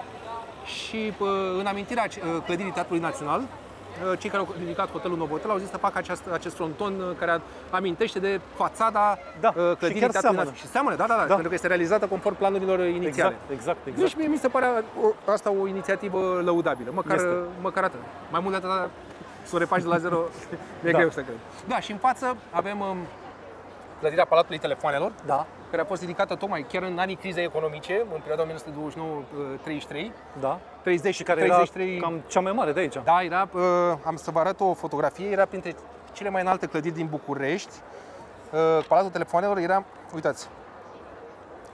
Și uh, în amintirea uh, clădirii Teatrului Național, uh, cei care au ridicat hotelul Novotel au zis să facă acest, acest fronton uh, care amintește de fațada Da, uh, și clădirii chiar Teatrului seamănă. Național. Și seamănă, da, da, da, Da. pentru că este realizată conform planurilor inițiale. Exact, exact, Deci exact. mie mi se pare o, asta o inițiativă lăudabilă, măcar, Este. măcar atât. Mai mult de atât, să o refaci de la zero, e Da. greu să cred. Da, și în față avem um, clădirea Palatului Telefoanelor, Da, care a fost ridicată tocmai chiar în anii crizei economice, în perioada 1929-33. da. 30 Și care 33, era cam cea mai mare de aici. Da, era, uh, am să vă arăt o fotografie, era printre cele mai înalte clădiri din București. Uh, Palatul Telefoanelor era, uitați,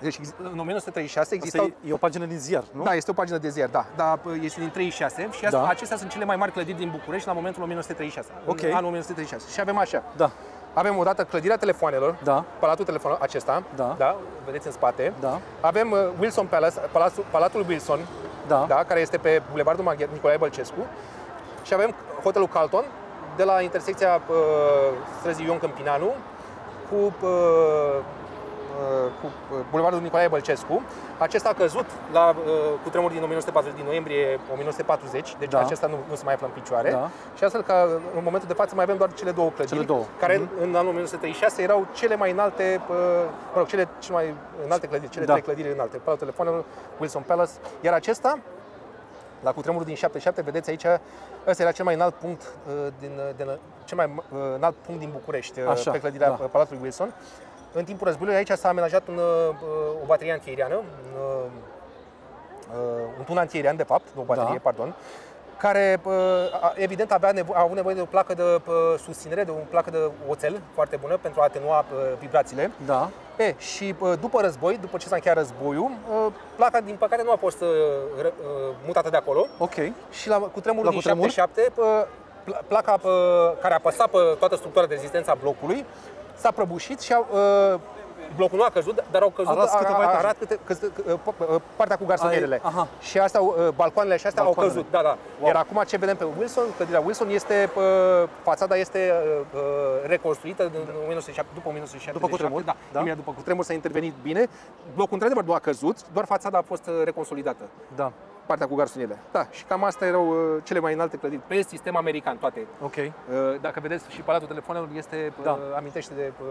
deci în 1936 Asta existau... e, e o pagină din ziar, nu? Da, este o pagină de ziar, da. da este din 36 și asta, Da. acestea sunt cele mai mari clădiri din București la momentul 1936. Ok. În anul 1936. Și avem așa. Da, Avem odată clădirea telefoanelor, da, Palatul Telefonelor, acesta, Da. da, vedeți în spate. da, Avem uh, Wilson Palace, Palatul, Palatul Wilson, da. da, care este pe Bulevardul Maghe- Nicolae Bălcescu. Și avem hotelul Carlton, de la intersecția uh, străzii Ion Câmpinanu cu, uh, uh, cu uh, Bulevardul Nicolae Bălcescu. Acesta a căzut la uh, cu tremur din 1940, din noiembrie 1940, deci Da. acesta nu, nu se mai află în picioare. Da. Și astfel că în momentul de față mai avem doar cele două clădiri, Cele două. care Mhm. în anul 1936 erau cele mai înalte, uh, mă rog, cele, cele mai înalte clădiri, cele Da. trei clădiri înalte. Palatul Telefonelor, Wilson Palace, iar acesta la cutremurul din 77, vedeți aici, ăsta era cel mai înalt punct uh, din, uh, din cel mai uh, înalt punct din București, uh, Așa, pe clădirea da. uh, Palatului Wilson. În timpul războiului aici s-a amenajat un, uh, o baterie antiaeriană, un, uh, uh, un tun antiaerian de fapt, nu o baterie, Da. pardon, care uh, a- evident avea nevo- a avut nevoie de o placă de uh, susținere, de o placă de oțel foarte bună pentru a atenua uh, vibrațiile. Da, E, și uh, după război, după ce s-a încheiat războiul, uh, placa din păcate nu a fost uh, ră- uh, mutată de acolo ok. și la cutremurul La din cutremur? 77, uh, pla- placa uh, care apăsa pe toată structura de rezistență a blocului s-a prăbușit și a, uh, blocul nu a căzut, dar au căzut Arată câteva etaje. arat câte, câte, câte, uh, partea cu garsonierele. Ai- aha. Și asta, uh, balcoanele și astea Balcoanele. au căzut. Da, da. Wow. Iar acum ce vedem pe Wilson, clădirea Wilson este uh, fațada este uh, uh, reconstruită în 1907, după 1977. După cutremur, Da, da. imediat după cutremur s-a intervenit bine. Blocul într-adevăr nu a căzut, doar fațada a fost uh, reconsolidată Da, partea cu garsonierele. Da, și cam astea erau uh, cele mai înalte clădiri pe sistem american, toate. ok. Uh, dacă vedeți și Palatul Telefonelor este, uh, Da. amintește de uh,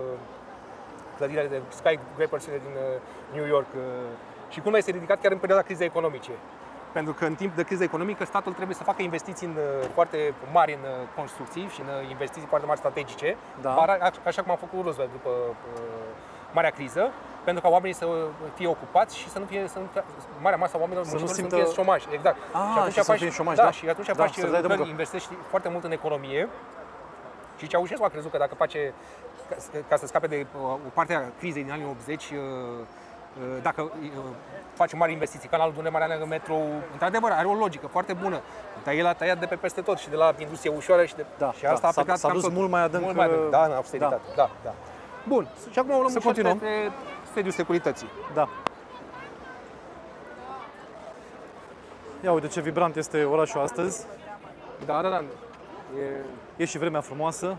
clădirea de skyscrapers din uh, New York uh, și cum este ridicat chiar în perioada crizei economice. Pentru că în timp de criză economică statul trebuie să facă investiții în, uh, foarte mari în uh, construcții și în uh, investiții foarte mari strategice, Da. Ara- a- așa cum a făcut Roosevelt după uh, marea criză, pentru ca oamenii să fie ocupați și să nu fie, să nu fie marea masă a oamenilor Să nu muncitori să nu simtă- fie șomaj. Exact. Ah, și să nu fie șomaj, da, da. și atunci Da, faci să dai de lucrări, muncă. investești foarte mult în economie și Ceaușescu a crezut că dacă face, ca, ca să scape de uh, o parte a crizei din anii 80, uh, uh, dacă uh, face mari investiții, canalul Dunăre Marea Neagră, metrou, într-adevăr are o logică foarte bună, dar el a tăiat de pe peste tot și de la industrie ușoară și de Da, și asta da, a s-a- plecat s-a cam dus tot. mult mai adânc, Mult mai adânc, uh, da, în austeritate, da, da. Bun, și acum o luăm Să ușor continuăm. spre sediul securității. Da. Ia uite ce vibrant este orașul astăzi. Da, da, da. E E și vremea frumoasă.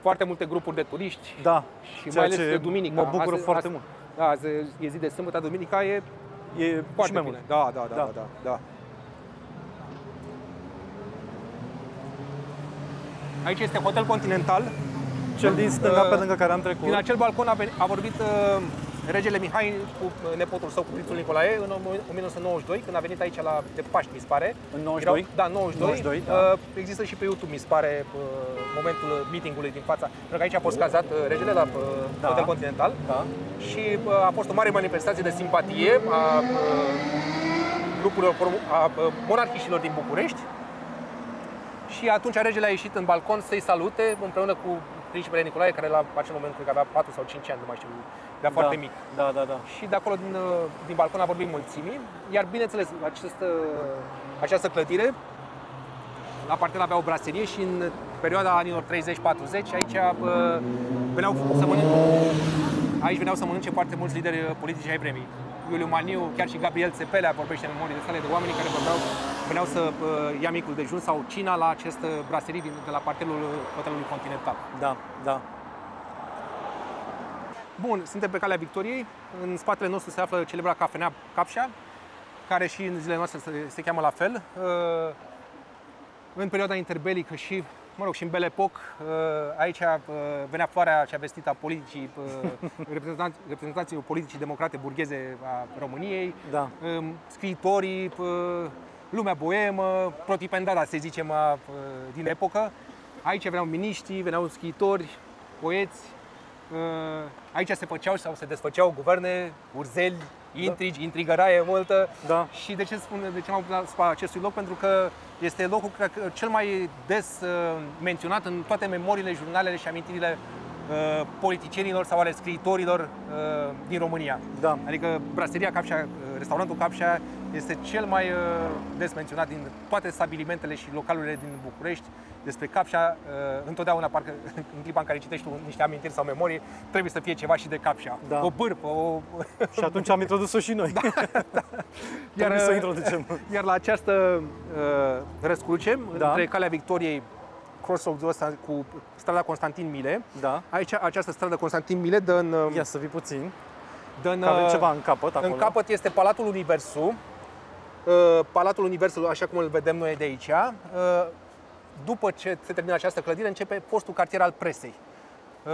foarte multe grupuri de turiști Da. și ceea mai ales ce de duminică. Mă bucură Astăzi- foarte astăzi- mult. Da, azi e zi de sâmbătă, duminica e E foarte și mai bine. mult. Da, da, da, Da. da, da, da. Aici este Hotel Continental. Cel din stânga Uh, pe lângă care am trecut. Din acel balcon a, venit, a vorbit uh, regele Mihai cu uh, nepotul său, cu prințul Nicolae, în 1992, când a venit aici la de Paști, mi se pare. În 92? Erau, da, 92. 92, da. Uh, există și pe YouTube, mi se pare, uh, momentul meetingului din fața. Pentru că aici a fost cazat uh, regele la uh, Da. Hotel Continental Da. și uh, a fost o mare manifestație de simpatie a uh, grupurilor, a uh, monarhiștilor din București. Și atunci regele a ieșit în balcon să-i salute împreună cu principele Nicolae, care la acel moment cred că avea 4 sau 5 ani, nu mai știu, era foarte da. mic. Da, da, da. Și de acolo, din, uh, din balcon, a vorbit mulțimii, iar bineînțeles, această, această clădire apartenea avea o braserie și în perioada anilor 30-40 aici uh, veneau să mănânce, aici veneau să mănânce foarte mulți lideri uh, politici ai vremii. Iuliu Maniu, chiar și Gabriel Țepelea vorbește în memoriile sale de oameni care vorbeau, veneau să uh, ia micul dejun sau cina la această braserie din, de la partelul uh, hotelului Continental. Da, da. Bun, suntem pe calea Victoriei. În spatele nostru se află celebra cafenea Capșa, care și în zilele noastre se, se cheamă la fel. Uh, În perioada interbelică și, mă rog, și în Belle Epoque, uh, aici uh, venea floarea cea vestită a politicii, uh, reprezentanți- reprezentanții politicii democrate burgheze a României, Da. um, scriitorii, uh, lumea boemă, protipendada, să zicem, a, uh, din epocă. Aici veneau miniștri, veneau schiitori, poeți. Uh, aici se făceau sau se desfăceau guverne, urzeli, intrigi, da. intrigăraie multă. Da. Și de ce spun, de ce m-am pus asupra acestui loc? Pentru că este locul cred, că, cel mai des uh, menționat în toate memoriile, jurnalele și amintirile uh, politicienilor sau ale scriitorilor uh, din România. Da. Adică braseria Capșa, uh, restaurantul Capșa este cel mai uh, des menționat din toate stabilimentele și localurile din București. Despre Capșa, uh, întotdeauna, parcă în clipa în care citești tu niște amintiri sau memorii, trebuie să fie ceva și de Capșa. Da. O bârfă, o... Și atunci am introdus-o și noi. Da, da. Iar, Trebuie să o introducem. Iar la această uh, răscruce, Da. între Calea Victoriei, crossover-ul ăsta cu strada Constantin Mile, Da. aici această stradă Constantin Mile dă în, uh, Ia să vii puțin, dă în, că avem uh, ceva în capăt acolo. în capăt este Palatul Universul. Uh, Palatul Universului, așa cum îl vedem noi de aici. Uh, După ce se termină această clădire, începe fostul cartier al presei. Uh,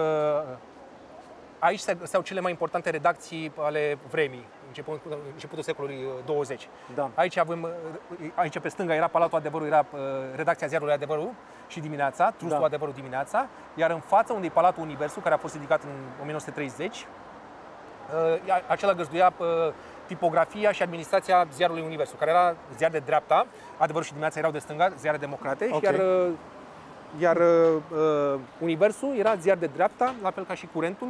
Aici se găseau cele mai importante redacții ale vremii, începând cu începutul secolului uh, 20. Da. Aici avem, uh, aici pe stânga era Palatul Adevărul, era uh, redacția ziarului Adevărul și dimineața, Trustul Da. Adevărul dimineața, iar în față, unde e Palatul Universul, care a fost ridicat în 1930, uh, acela găzduia uh, tipografia și administrația ziarului Universul, care era ziar de dreapta, Adevărul și dimineața erau de stânga, ziare democrate, Ok. iar, uh, iar uh, uh, Universul era ziar de dreapta, la fel ca și Curentul,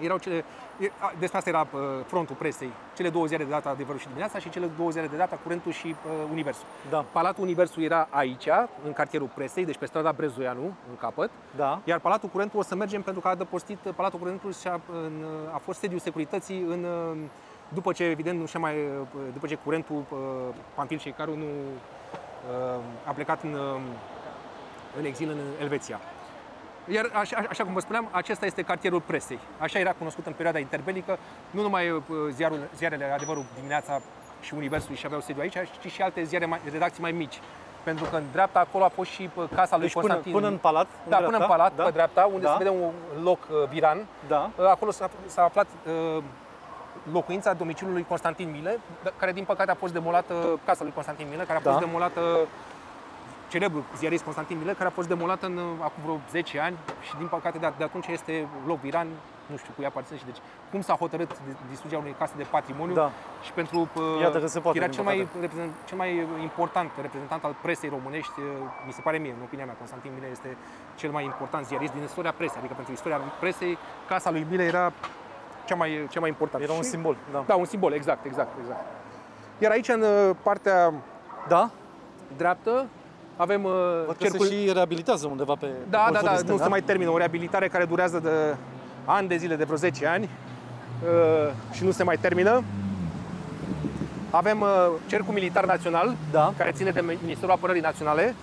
erau cele, e- a, despre asta era uh, frontul presei, cele două ziare de data Adevărul și Dimineața și cele două ziare de data Curentul și uh, Universul. Da. Palatul Universul era aici, în cartierul presei, deci pe strada Brezoianu, în capăt, Da. iar Palatul Curentul o să mergem pentru că a adăpostit Palatul Curentul și a, în, a fost sediul securității în, uh, după ce, evident, nu și mai, uh, după ce Curentul, uh, Panfil și Icaru nu uh, a plecat în, uh, în exil în Elveția. Iar așa, așa cum vă spuneam, acesta este cartierul presei. Așa era cunoscut în perioada interbelică, nu numai uh, ziarul, ziarele Adevărul dimineața și Universul și aveau sediu aici, ci și alte ziare mai, redacții mai mici. Pentru că în dreapta acolo a fost și uh, casa lui Deci până, Constantin. până în palat. Da, până în dreapta, palat, da? pe dreapta, unde Da. se vede un loc uh, viran. Da. Uh, Acolo s-a, s-a aflat uh, locuința domiciliului Constantin Mile, da- care din păcate a fost demolată, casa lui Constantin Mile, care a fost Da. demolată, celebrul ziarist Constantin Mile, care a fost demolată în, uh, acum vreo 10 ani și din păcate de, de atunci este loc viran, nu știu cui aparține și deci cum s-a hotărât distrugerea unei case de patrimoniu Da. și pentru uh, Iată că se poate, era din cel mai, păcate. reprezent, cel mai important reprezentant al presei românești, uh, mi se pare mie, în opinia mea, Constantin Mile este cel mai important ziarist din istoria presei, adică pentru istoria presei, casa lui Mile era cea mai, cea mai importantă. Era un Și- simbol. Da. Da, un simbol, exact, exact, exact. Iar aici, în uh, partea Da? dreaptă, avem uh, Văd că se și reabilitează undeva pe Da, da, colțul da, de nu stânga. se mai termină. O reabilitare care durează de ani de zile, de vreo 10 ani uh, și nu se mai termină. Avem uh, Cercul Militar Național, Da. care ține de Ministerul Apărării Naționale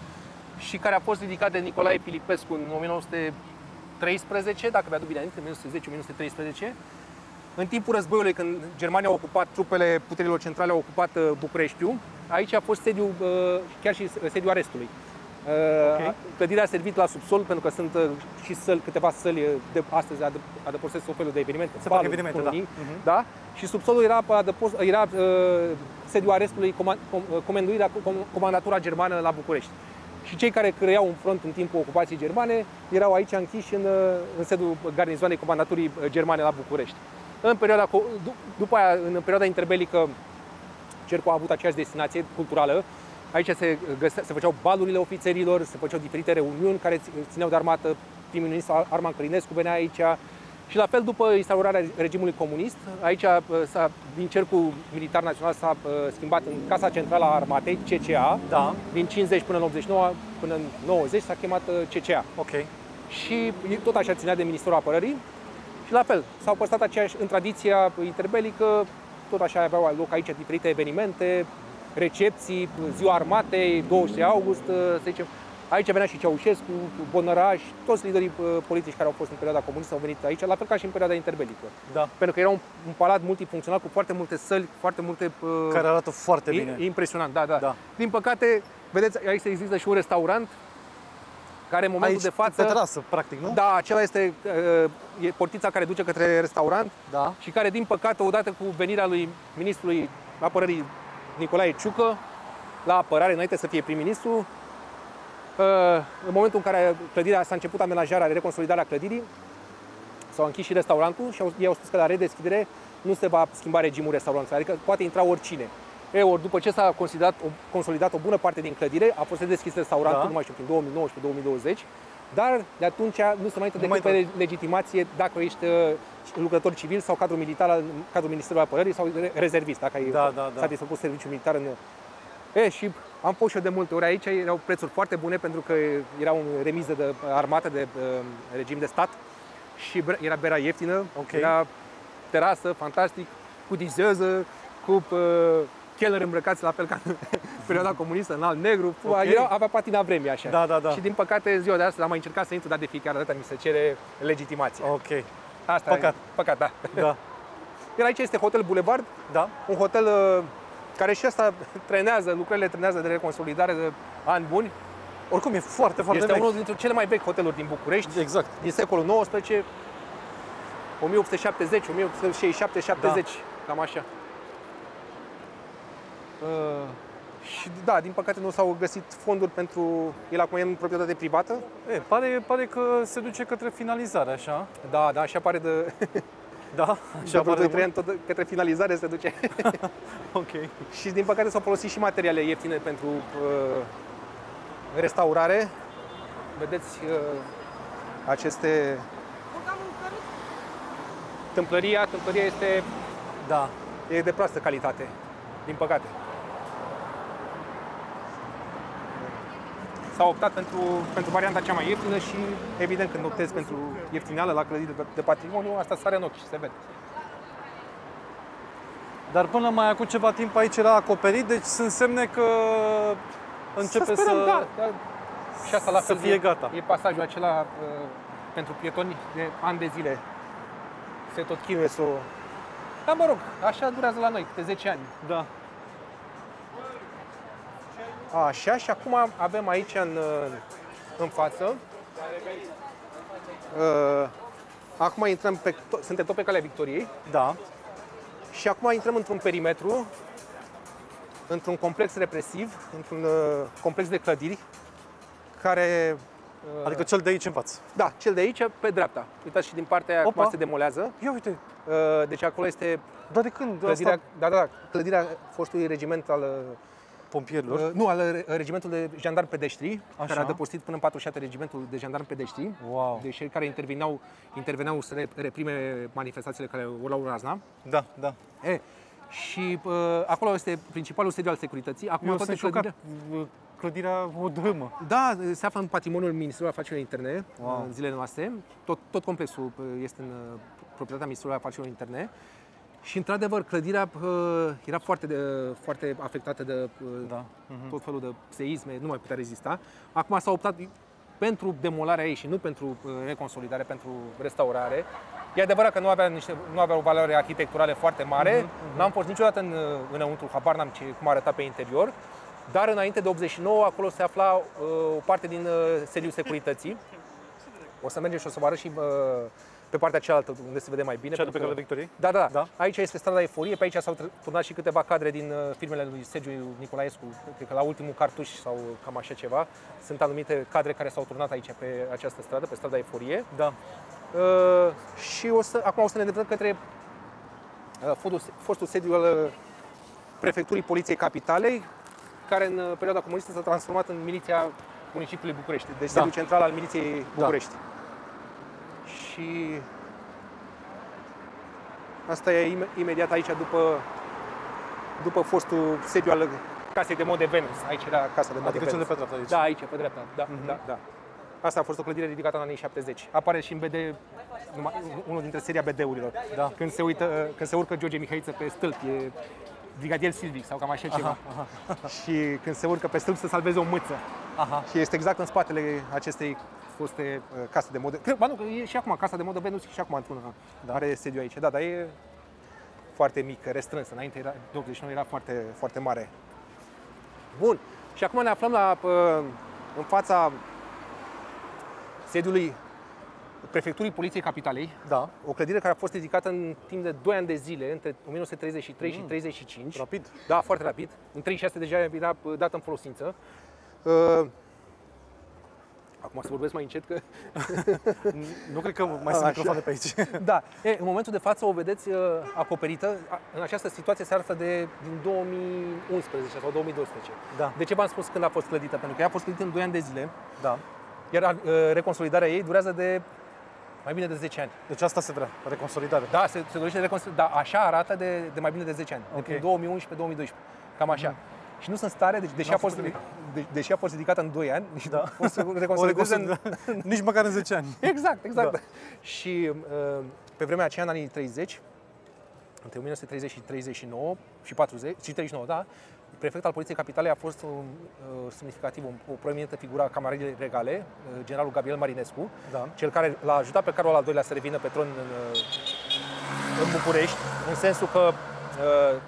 și care a fost ridicat de Nicolae Filipescu în 1913, dacă mi-aduc bine aminte, 1910-1913. În timpul războiului, când Germania a ocupat, trupele puterilor centrale au ocupat uh, Bucureștiul, aici a fost sediul, uh, chiar și sediul arestului. Uh, Ok. Clădirea a servit la subsol pentru că sunt uh, și săli, câteva săli uh, de astăzi adă- adăpostesc tot felul de evenimente. Se fac baluri, evenimente, da. cununii, Mhm. da? Și subsolul era, adăpost, era uh, sediul arestului, coma, com, uh, comanduirea, com, comandatura germană la București. Și cei care creau un front în timpul ocupației germane erau aici închiși în, uh, în sediul garnizoanei comandaturii uh, germane la București. În perioada, co- du- după aia, în perioada interbelică, Cercul a avut aceeași destinație culturală. Aici se, găsea, se făceau balurile ofițerilor, se făceau diferite reuniuni care ți- țineau de armată. Primul ministru Arman Călinescu venea aici. Și la fel, după instaurarea regimului comunist, aici uh, s-a, din Cercul Militar Național s-a uh, schimbat în Casa Centrală a Armatei, CCA. Da. Din 50 până în 89, până în 90 s-a chemat uh, CCA Ok. și tot așa ținea de Ministerul Apărării. Și la fel, s-au păstrat aceeași, în tradiția interbelică, tot așa aveau loc aici diferite evenimente, recepții, ziua armatei, 23 august, să zicem. Aici venea și Ceaușescu, Bonăraș, toți liderii uh, politici care au fost în perioada comunistă au venit aici, la fel ca și în perioada interbelică. Da. Pentru că era un, un palat multifuncțional cu foarte multe săli, foarte multe... uh, Care arată foarte E- bine. E impresionant, da, da, Da. Din păcate, vedeți, aici există și un restaurant care în momentul Aici, de față... pe terasă, practic, nu? Da, acela este uh, e portița care duce către restaurant Da. și care, din păcate, odată cu venirea lui ministrului apărării Nicolae Ciucă, la apărare, înainte să fie prim-ministru. Uh, în momentul în care clădirea s-a început amenajarea, reconsolidarea clădirii, s-au închis și restaurantul și ei au spus că la redeschidere nu se va schimba regimul restaurantului, adică poate intra oricine. E, ori după ce s-a consolidat o, consolidat o bună parte din clădire, a fost deschis restaurantul, Da. nu mai știu, prin 2019-2020, dar de atunci nu se mai intră Nu mai decât pe legitimație dacă ești uh, lucrător civil sau cadru militar al cadrul Ministerului Apărării sau re- rezervist, dacă ai Da, da, da. satisfăcut serviciul militar în... E, și am fost și eu de multe ori aici, erau prețuri foarte bune pentru că era un remiză de armată de uh, regim de stat și bre- era berea ieftină, Ok. era terasă, fantastic, cu dizeză, cu uh, chelneri îmbrăcați la fel ca în perioada comunistă, în alt negru, Ok. era, avea patina vremii așa. Da, da, da. Și din păcate ziua de astăzi am mai încercat să intru, dar de fiecare dată mi se cere legitimație. Ok, Asta Păcat. E, păcat, da. da, Iar aici este Hotel Boulevard, da. un hotel uh, care și asta trenează, lucrările trenează de reconsolidare de ani buni. Oricum e foarte, foarte este vechi. unul dintre cele mai vechi hoteluri din București, Exact. din secolul XIX, 1870, 1867, 70, cam așa. Uh, și da, din păcate nu s-au găsit fonduri pentru el acum e în proprietate privată. E, pare, pare că se duce către finalizare, așa. Da, da, așa pare de, Da, de așa vreo pare. 2-3 ani tot către finalizare se duce. Ok. și din păcate s-au folosit și materiale ieftine pentru uh, restaurare. Vedeți uh, aceste tâmplăria, tâmplăria este Da. e de proastă calitate, din păcate. S-a optat pentru, pentru varianta cea mai ieftină și, evident, când optezi pentru ieftineală la clădiri de, de patrimoniu, asta sare în ochi și se vede. Dar până mai acum ceva timp aici era acoperit, deci sunt semne că începe să... sperăm, da, da. Și asta la să fel fie e, gata. E pasajul acela uh, pentru pietoni de ani de zile. Se tot chinuie să o... Dar mă rog, așa durează la noi, câte 10 ani. Da. Așa, și acum avem aici în, uh, în față. Uh, acum intrăm pe, to- suntem tot pe calea Victoriei Da. și acum intrăm într-un perimetru, într-un complex represiv, într-un uh, complex de clădiri care uh, Adică cel de aici în față. Da, cel de aici, pe dreapta. Uitați și din partea aia Opa. acum se demolează. Ia uite, Uh, Deci acolo este dar de când? clădirea, Asta da, da, da, clădirea fostului regiment al, pompierilor. uh, nu, al re- regimentului de jandarmi pedeștri, Așa. care a depășit până în 47 regimentul de jandarmi pedeștri. Wow. Deci cei care interveneau, interveneau să re- reprime manifestațiile care urlau razna. Da, da. E, și uh, acolo este principalul sediu al securității. Acum Eu toate sunt șocat. clădirile- Clădirea o dămă. Da, se află în patrimoniul Ministerului Afacerilor Interne Wow. în zilele noastre. Tot, tot complexul uh, este în uh, proprietatea Ministerului Afacerilor Interne. Și, într-adevăr, clădirea uh, era foarte, de, foarte afectată de uh, Da. Mhm. tot felul de seisme, nu mai putea rezista. Acum s-a optat pentru demolarea ei și nu pentru uh, reconsolidare, pentru restaurare. E adevărat că nu avea, niște, nu avea o valoare arhitecturală foarte mare, Mhm, n-am fost niciodată în, uh, înăuntru, habar n-am ce, cum arăta pe interior, dar înainte de 89 acolo se afla uh, o parte din uh, sediul securității. O să mergem și o să vă arăt și uh, pe partea cealaltă, unde se vede mai bine. Cea de pe pentru calea că- Victoriei? da, da, Da. da. Aici este strada Eforie, pe aici s-au tr- turnat și câteva cadre din uh, filmele lui Sergiu Nicolaescu, cred că la ultimul cartuș sau cam așa ceva. Sunt anumite cadre care s-au turnat aici pe această stradă, pe strada Eforie. Da. Uh, și o să, acum o să ne îndreptăm către uh, fostul, fostul sediu al uh, prefecturii Poliției Capitalei, care în uh, perioada comunistă s-a transformat în miliția municipiului București, deci sediul central al miliției București. Și asta e ime- imediat aici după, după fostul sediu al casei de mod de Venus. Aici era casa de mod Adică de cel de Venus. pe dreapta aici. Da, aici, pe dreapta. Da, Mhm. da, da. Asta a fost o clădire ridicată în anii 70. Apare și în BD, numai- unul dintre seria BD-urilor. Da. Când se, uită, când se urcă George Mihaiță pe stâlp, e Brigadier Silvic sau cam așa ceva. Și când se urcă pe stâlp să salveze o mâță. Aha. Și este exact în spatele acestei foste uh, case de modă. Cred, ba nu, că e și acum casa de modă Venus și acum într-una Da. are sediu aici. Da, dar e foarte mică, restrânsă. Înainte era, de 89 era foarte, foarte mare. Bun. Și acum ne aflăm la, uh, în fața sediului prefecturii Poliției Capitalei, Da. o clădire care a fost ridicată în timp de 2 ani de zile, între 1933 Mm. și 35. Rapid. Da, foarte rapid. În 36 deja era uh, dată în folosință. Uh, Acum să vorbesc mai încet că Nu cred că mai sunt Așa. microfoane pe aici. Da, e, în momentul de față o vedeți uh, acoperită. A- În această situație se arată de din 2011 sau 2012. Da. De ce v-am spus când a fost clădită? Pentru că ea a fost clădită în 2 ani de zile, Da. iar uh, reconsolidarea ei durează de mai bine de 10 ani. Deci asta se vrea, reconsolidare. Da, se, se dorește reconsolidare, dar așa arată de, de mai bine de 10 ani, Ok. de prin 2011-2012. Cam așa. Și nu sunt stare, deci, deși, N-am a fost, făcut de, deși a fost ridicată în 2 ani, Da. o să O reconsolideze în, reconsolidare. Nici măcar în 10 ani. Exact, exact. Da. Și uh, pe vremea aceea, în anii 30, între 1930 și 39 și 40, și 39, da, prefect al Poliției Capitalei a fost un uh, semnificativ, o, o proeminentă figură a Camarei Regale, uh, generalul Gabriel Marinescu, Da. cel care l-a ajutat pe Carol al II-lea să revină pe tron în, uh, în București, în sensul că uh,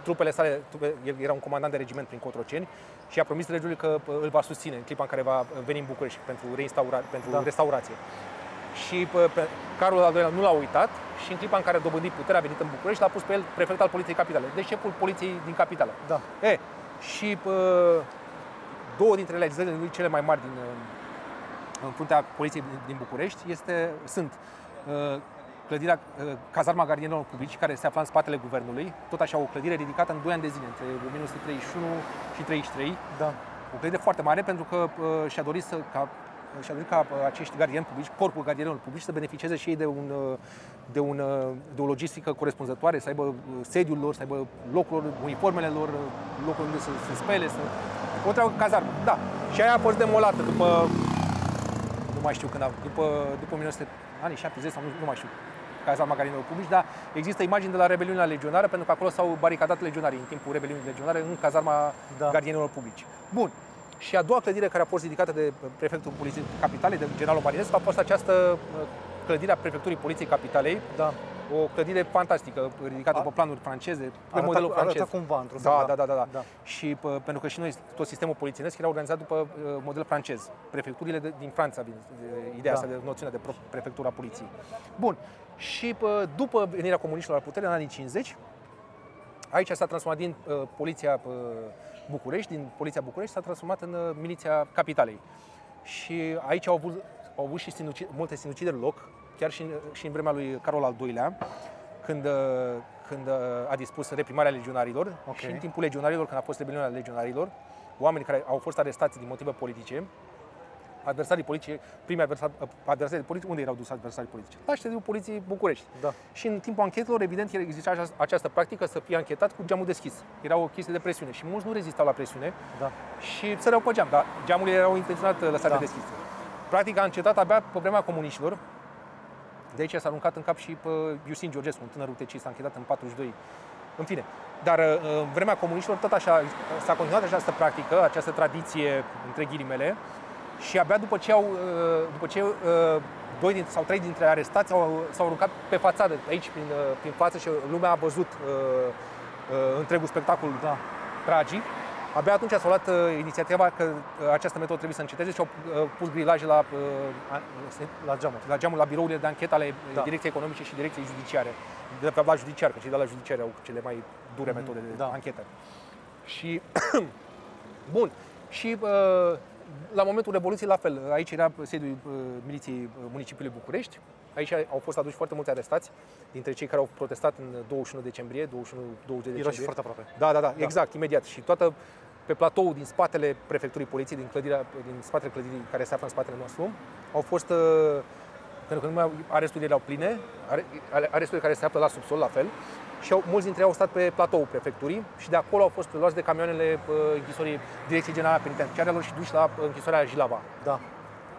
trupele sale, trupe, el era un comandant de regiment prin Cotroceni și a promis regiului că uh, îl va susține în clipa în care va veni în București pentru, reinstaura, pentru Da. restaurație. Și pe, pe Carol al II-lea nu l-a uitat și în clipa în care a dobândit puterea, a venit în București, l-a pus pe el prefect al Poliției Capitale, deci șeful Poliției din Capitală. Da. E, și pă, două dintre realizările lui cele mai mari din, uh, în fruntea Poliției din- din București este, sunt uh, clădirea, uh, cazarma gardienilor publici, care se afla în spatele guvernului, tot așa o clădire ridicată în 2 ani de zile, între 1931 și 33, Da. o clădire foarte mare pentru că uh, și-a dorit să, ca și-a dorit ca uh, acești gardieni publici, corpul gardienilor publici, să beneficieze și ei de, un, uh, de, un, uh, de o logistică corespunzătoare, să aibă uh, sediul lor, să aibă locul lor, uniformele lor, uh, locul unde să se spele, să... O treabă cazarmă, da. Și aia a fost demolată după, nu mai știu când, a, după, după 1900, anii 70 sau nu, nu mai știu, cazarma gardienilor publici, dar există imagini de la rebeliunea legionară, pentru că acolo s-au baricadat legionarii în timpul rebeliunii legionare în cazarma Da. gardienilor publici. Bun. Și a doua clădire care a fost ridicată de prefectul Poliției Capitalei, de generalul Marinescu, a fost această uh, clădire a prefecturii Poliției Capitalei, Da. o clădire fantastică, ridicată A- pe planuri franceze, pe Arăta, modelul francez. arăta cumva într-un Da, fel, da, da, da, da. Da. Și pă, pentru că și noi, tot sistemul polițienesc era organizat după uh, model francez. Prefecturile de, din Franța vin uh, ideea Da. asta de noțiunea de pro- prefectura poliției. Bun. Și pă, după venirea comuniștilor la putere în anii 50, aici s-a transformat din uh, poliția uh, București, din poliția București, s-a transformat în uh, miliția capitalei. Și aici au avut, au avut și sinuci- multe sinucideri loc, chiar și în, și în vremea lui Carol al II-lea, când, uh, când uh, a dispus reprimarea legionarilor Ok. și în timpul legionarilor, când a fost rebeliunea legionarilor, oameni care au fost arestați din motive politice, adversarii politici, primii adversari, adversarii politici, unde erau dus adversarii politici? La șederul poliției București. Da. Și în timpul anchetelor, evident, exista această, această practică să fie anchetat cu geamul deschis. Era o chestie de presiune și mulți nu rezistau la presiune Da. și săreau pe geam, dar geamurile erau intenționat uh, lăsate Da. deschise. Practic a încetat abia pe vremea comuniștilor. De aici s-a aruncat în cap și pe Iusin Georgescu, un tânăr UTC, s-a închetat în 42. În fine, dar uh, în vremea comuniștilor tot așa s-a continuat această practică, această tradiție, între ghilimele, și abia după ce au, uh, după ce uh, doi din, sau trei dintre arestați au, s-au aruncat pe fațadă, aici prin, uh, prin față și lumea a văzut uh, uh, întregul spectacol Da. tragic. Abia atunci s-a luat uh, inițiativa că uh, această metodă trebuie să înceteze și au uh, pus grilaje la, uh, a- se- La geamul. la geamul la birourile de anchetă ale Da. da. Direcției Economice și Direcției Judiciare. De fapt, la judiciar, că cei de la judiciare au cele mai dure Mhm, metode de da. anchetă. Și, bun, și uh, la momentul Revoluției, la fel, aici era sediul uh, miliției uh, municipiului București. Aici au fost aduși foarte mulți arestați dintre cei care au protestat în 21 decembrie, 21 20 decembrie. Era și foarte aproape. Da, da, da, exact, imediat. Și toată pe platou din spatele prefecturii poliției, din, clădirea, din spatele clădirii care se află în spatele nostru, au fost, uh, pentru că nu mai aresturile erau pline, are- ale- aresturile care se află la subsol, la fel, și au, mulți dintre ei au stat pe platou prefecturii și de acolo au fost preluați de camioanele uh, închisorii Direcției Generale a Penitenciarelor și duși la uh, închisoarea Jilava. Da.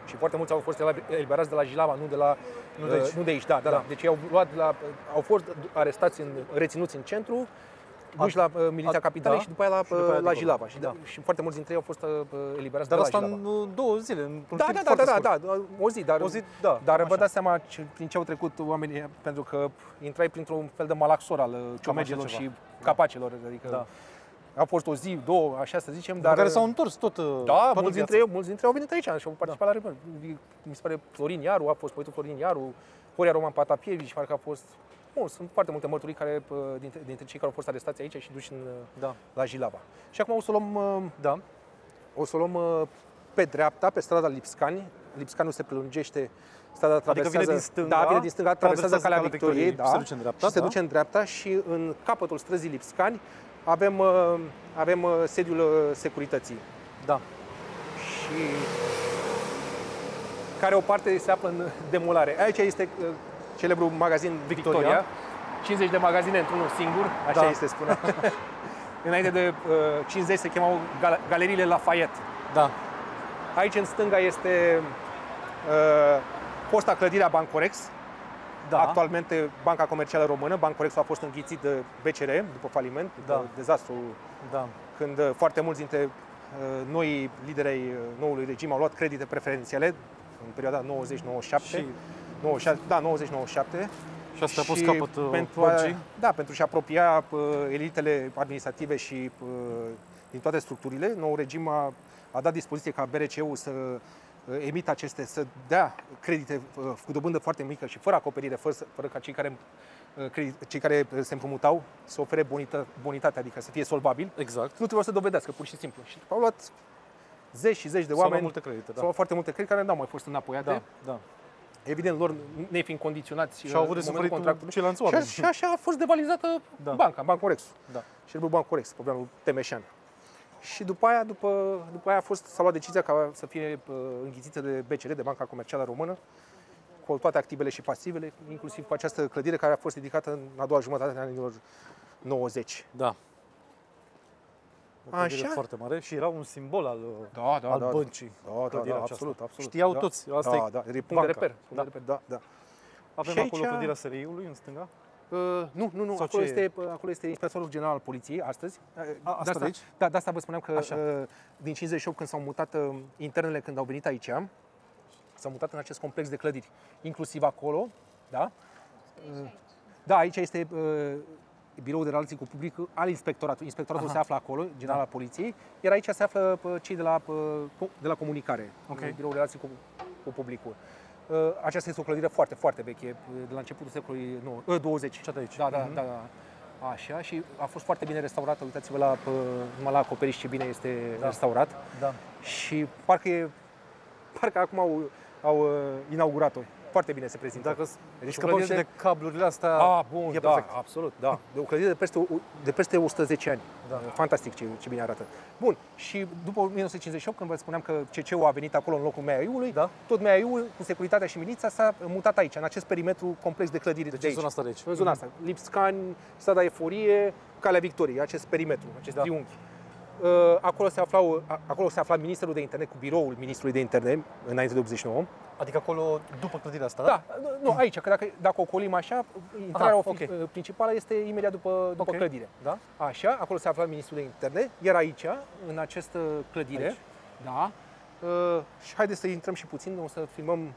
Și foarte mulți au fost eliberați de la Jilava, nu de la Nu de aici. uh, nu de aici da, da, da. Da. Deci ei au luat de la, au fost arestați, în, reținuți în centru, duși la uh, miliția a- capitalei da. și după aia la, Și după aia la dincolo. Jilava. Și, Da. și foarte mulți dintre ei au fost uh, eliberați Dar de asta la Jilava. în uh, două zile, într-un Da, timp da, da, foarte da, scurt. da, da, o zi, dar, O zi, da, dar cam vă așa. dați seama ce, prin ce au trecut oamenii, pentru că intrai printr-un fel de malaxor al uh, ciomegilor ceva. și Da. capacelor, adică Da. A fost o zi, două, așa să zicem, Dar dar... care s-au întors tot uh, Da, toată mulți viața. dintre, ei, mulți dintre ei au venit aici și au participat la reuniuni. Mi se pare Florin Iaru, a fost poetul Florin Iaru, Horia Roman Patapievici, parcă a fost... Bun, sunt foarte multe mărturii care, uh, dintre, dintre cei care au fost arestați aici și duși în, uh, Da, la Jilava. Și acum o să luăm, uh, da. o să luăm uh, pe dreapta, pe strada Lipscani. Lipscani se prelungește, strada traversează... Adică vine din stânga, Da, vine din stânga, traversează traversează Calea Calea Victoriei, Victoriei da, și se duce în dreapta, și se da. duce în dreapta și în capătul străzii Lipscani avem, uh, avem uh, sediul uh, securității Da. și care o parte se află în demolare. Aici este uh, celebrul magazin Victoria. Victoria. 50 de magazine într-unul singur, așa Da. este spunea. Înainte de uh, 50 se chemau gal- galeriile Lafayette. Da. Aici în stânga este uh, fosta clădire a Bancorex, Da. actualmente Banca Comercială Română. Bancorexul a fost înghițit de BCR după faliment, după Da. dezastru Da. când uh, foarte mulți dintre uh, noi liderei uh, noului regim au luat credite preferențiale în perioada 90-97. Și, 96, da, 90-97. și asta a pus capăt uh, pentru băncii. a, Da, pentru a apropia uh, elitele administrative și uh, din toate structurile, nou regim a, a dat dispoziție ca BRCU să uh, emită aceste, să dea credite uh, cu dobândă foarte mică și fără acoperire, fără, să- fără ca cei care, uh, credit, cei care uh, se împrumutau să ofere bonită, bonitate, adică să fie solvabil. Exact. Nu trebuia să dovedească, pur și simplu. Și au luat zeci și zeci de S-au luat oameni, multe credite, s-au da. luat foarte multe credite care nu au mai fost înapoiate. Da, da. Evident, lor nefiind condiționați Și au avut în de momentul suferit contractului. ceilalți Și, a- oameni. și așa a fost devalizată Da. banca, Bancorex. Da. Celebrul Bancorex, programul Temeșan. Și după aia, după, după aia a fost, s-a luat decizia ca să fie uh, înghițită de BCR, de Banca Comercială Română, cu toate activele și pasivele, inclusiv cu această clădire care a fost ridicată în a doua jumătate a anilor 90. Da. O clădire Așa? foarte mare și era un simbol al, uh, Da, da, al da. băncii. Da, da, clădirea da, aceasta. absolut, absolut. Știau da. toți, asta da, e da, e punct de banca. reper. Punct Da. de reper, da, da. Avem Și acolo aici- clădirea SRI-ului în stânga? Uh, nu, nu, nu. Sau Acolo ce este, uh, acolo este inspectorul general al poliției astăzi. Uh, A, asta de asta, de aici? Da, de asta vă spuneam că Așa. uh, din 58 când s-au mutat uh, internele când au venit aici, s-au mutat în acest complex de clădiri, inclusiv acolo, da? Uh, da, aici este uh, biroul de relații cu public al inspectoratului. Inspectoratul Aha. se află acolo, general Da. al poliției, iar aici se află uh, cei de la, uh, co- de la comunicare, Ok. uh, biroul de relații cu, cu publicul. Uh, Aceasta este o clădire foarte, foarte veche, uh, de la începutul secolului nou- uh, 20. Cea de aici. Da, da, Mhm. da, da. Așa, și a fost foarte bine restaurată. Uitați-vă la, pă, numai la acoperiș ce bine este Da. restaurat. Da. Și parcă, e, parcă acum au, au uh, inaugurat-o. Foarte bine se prezintă. Dacă Deci scăpăm și clădire de cablurile astea, Ah, bun, e da, perfect. absolut, da. De o clădire de peste, o- de peste 110 ani. Da. Fantastic ce, ce bine arată. Bun, și după 1958, când vă spuneam că CC-ul a venit acolo în locul MAI-ului, Da. tot MAI-ul cu securitatea și miliția s-a mutat aici, în acest perimetru complex de clădiri Deci de în aici. zona asta de aici. În zona asta. Lipscani, strada Eforie, Calea Victoriei, acest perimetru, acest Da. triunghi. Uh, Acolo se, aflau, a- acolo se afla Ministerul de Interne cu biroul Ministrului de Interne înainte de 89. Adică acolo, după clădirea asta, Da, nu, nu aici, că dacă, dacă ocolim așa, intrarea Aha, ofi- ok. principală este imediat după, după Ok. clădire. Da? Așa, acolo se afla Ministrul de Interne, iar aici, în această clădire, Aici. da, uh, și haideți să intrăm și puțin, o să filmăm uh,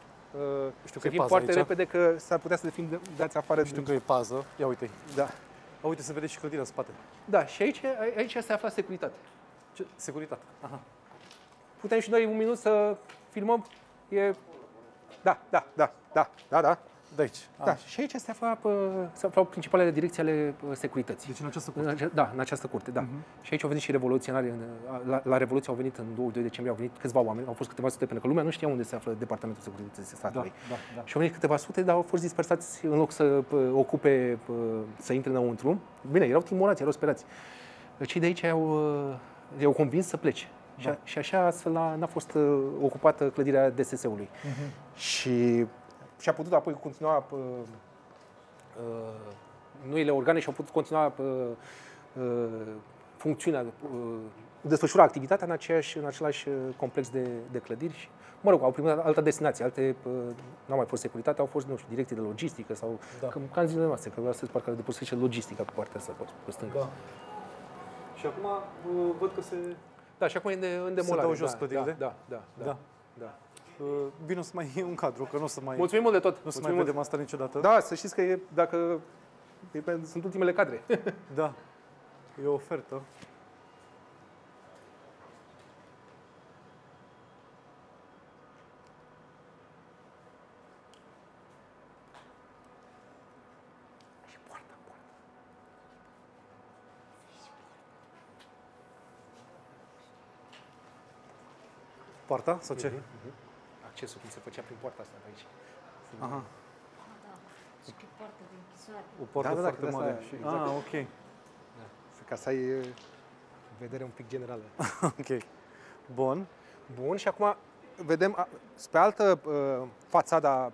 Știu să că e fim pază foarte aici. repede, că s-ar putea să fim de- dați afară. Știu că e pază. Ia uite Da. A, uite, se vede și clădirea în spate. Da, și aici, aici se afla securitate. Ce? Securitate. Aha. Putem și noi un minut să filmăm? E... Da, da, da, da, da, da. De aici. Da, A, și aici se, afla, pă, se aflau principalele direcții ale pă, securității. Deci în această În curte. ace- da, în această curte, da. Mhm. Și aici au venit și revoluționari. în- La, la Revoluție au venit în 22 decembrie, au venit câțiva oameni, au fost câteva sute, pentru că lumea nu știa unde se află Departamentul Securității Da, Statului. da, da. Și au venit câteva sute, dar au fost dispersați în loc să pă, ocupe, pă, să intre înăuntru. Bine, erau timorați, erau sperați. Cei de aici au, uh, i-au convins să plece. Și, a, și așa astfel n-a, n-a fost uh, ocupată clădirea DSS-ului. Mhm. Și și-a putut apoi continua pă, uh, noile organe și au putut continua pă, uh, funcțiunea, uh, desfășura activitatea în, aceeași, în același uh, complex de, de clădiri și, mă rog, au primit altă destinație, alte, uh, n-au mai fost securitate, au fost, nu știu, direcții de logistică sau, Da. da. ca în zilele noastre, că astăzi parcă depusese logistica pe partea asta, pe, pe stânga. Da. Și acum uh, văd că se... Da, și acum e în, de, în demolare. dau jos da, clădirile? Da, da, da. Da. da. Uh, Bine, o să mai iei un cadru, că nu o să mai... Mulțumim mult de tot! Nu o să mai vedem asta niciodată. Da, să știți că e, dacă, e, sunt ultimele cadre. da, e o ofertă. poarta sau ce? Uh-huh. Uh-huh. Accesul cum se făcea prin poarta asta de aici. Aha, Și că poartă de închisoare. o poartă Da, da, da, foarte că de asta- mare. exact. Ah, ok. Ca să ai uh, vedere un pic generală. ok. Bun. Bun, și acum vedem a, pe altă uh, fațada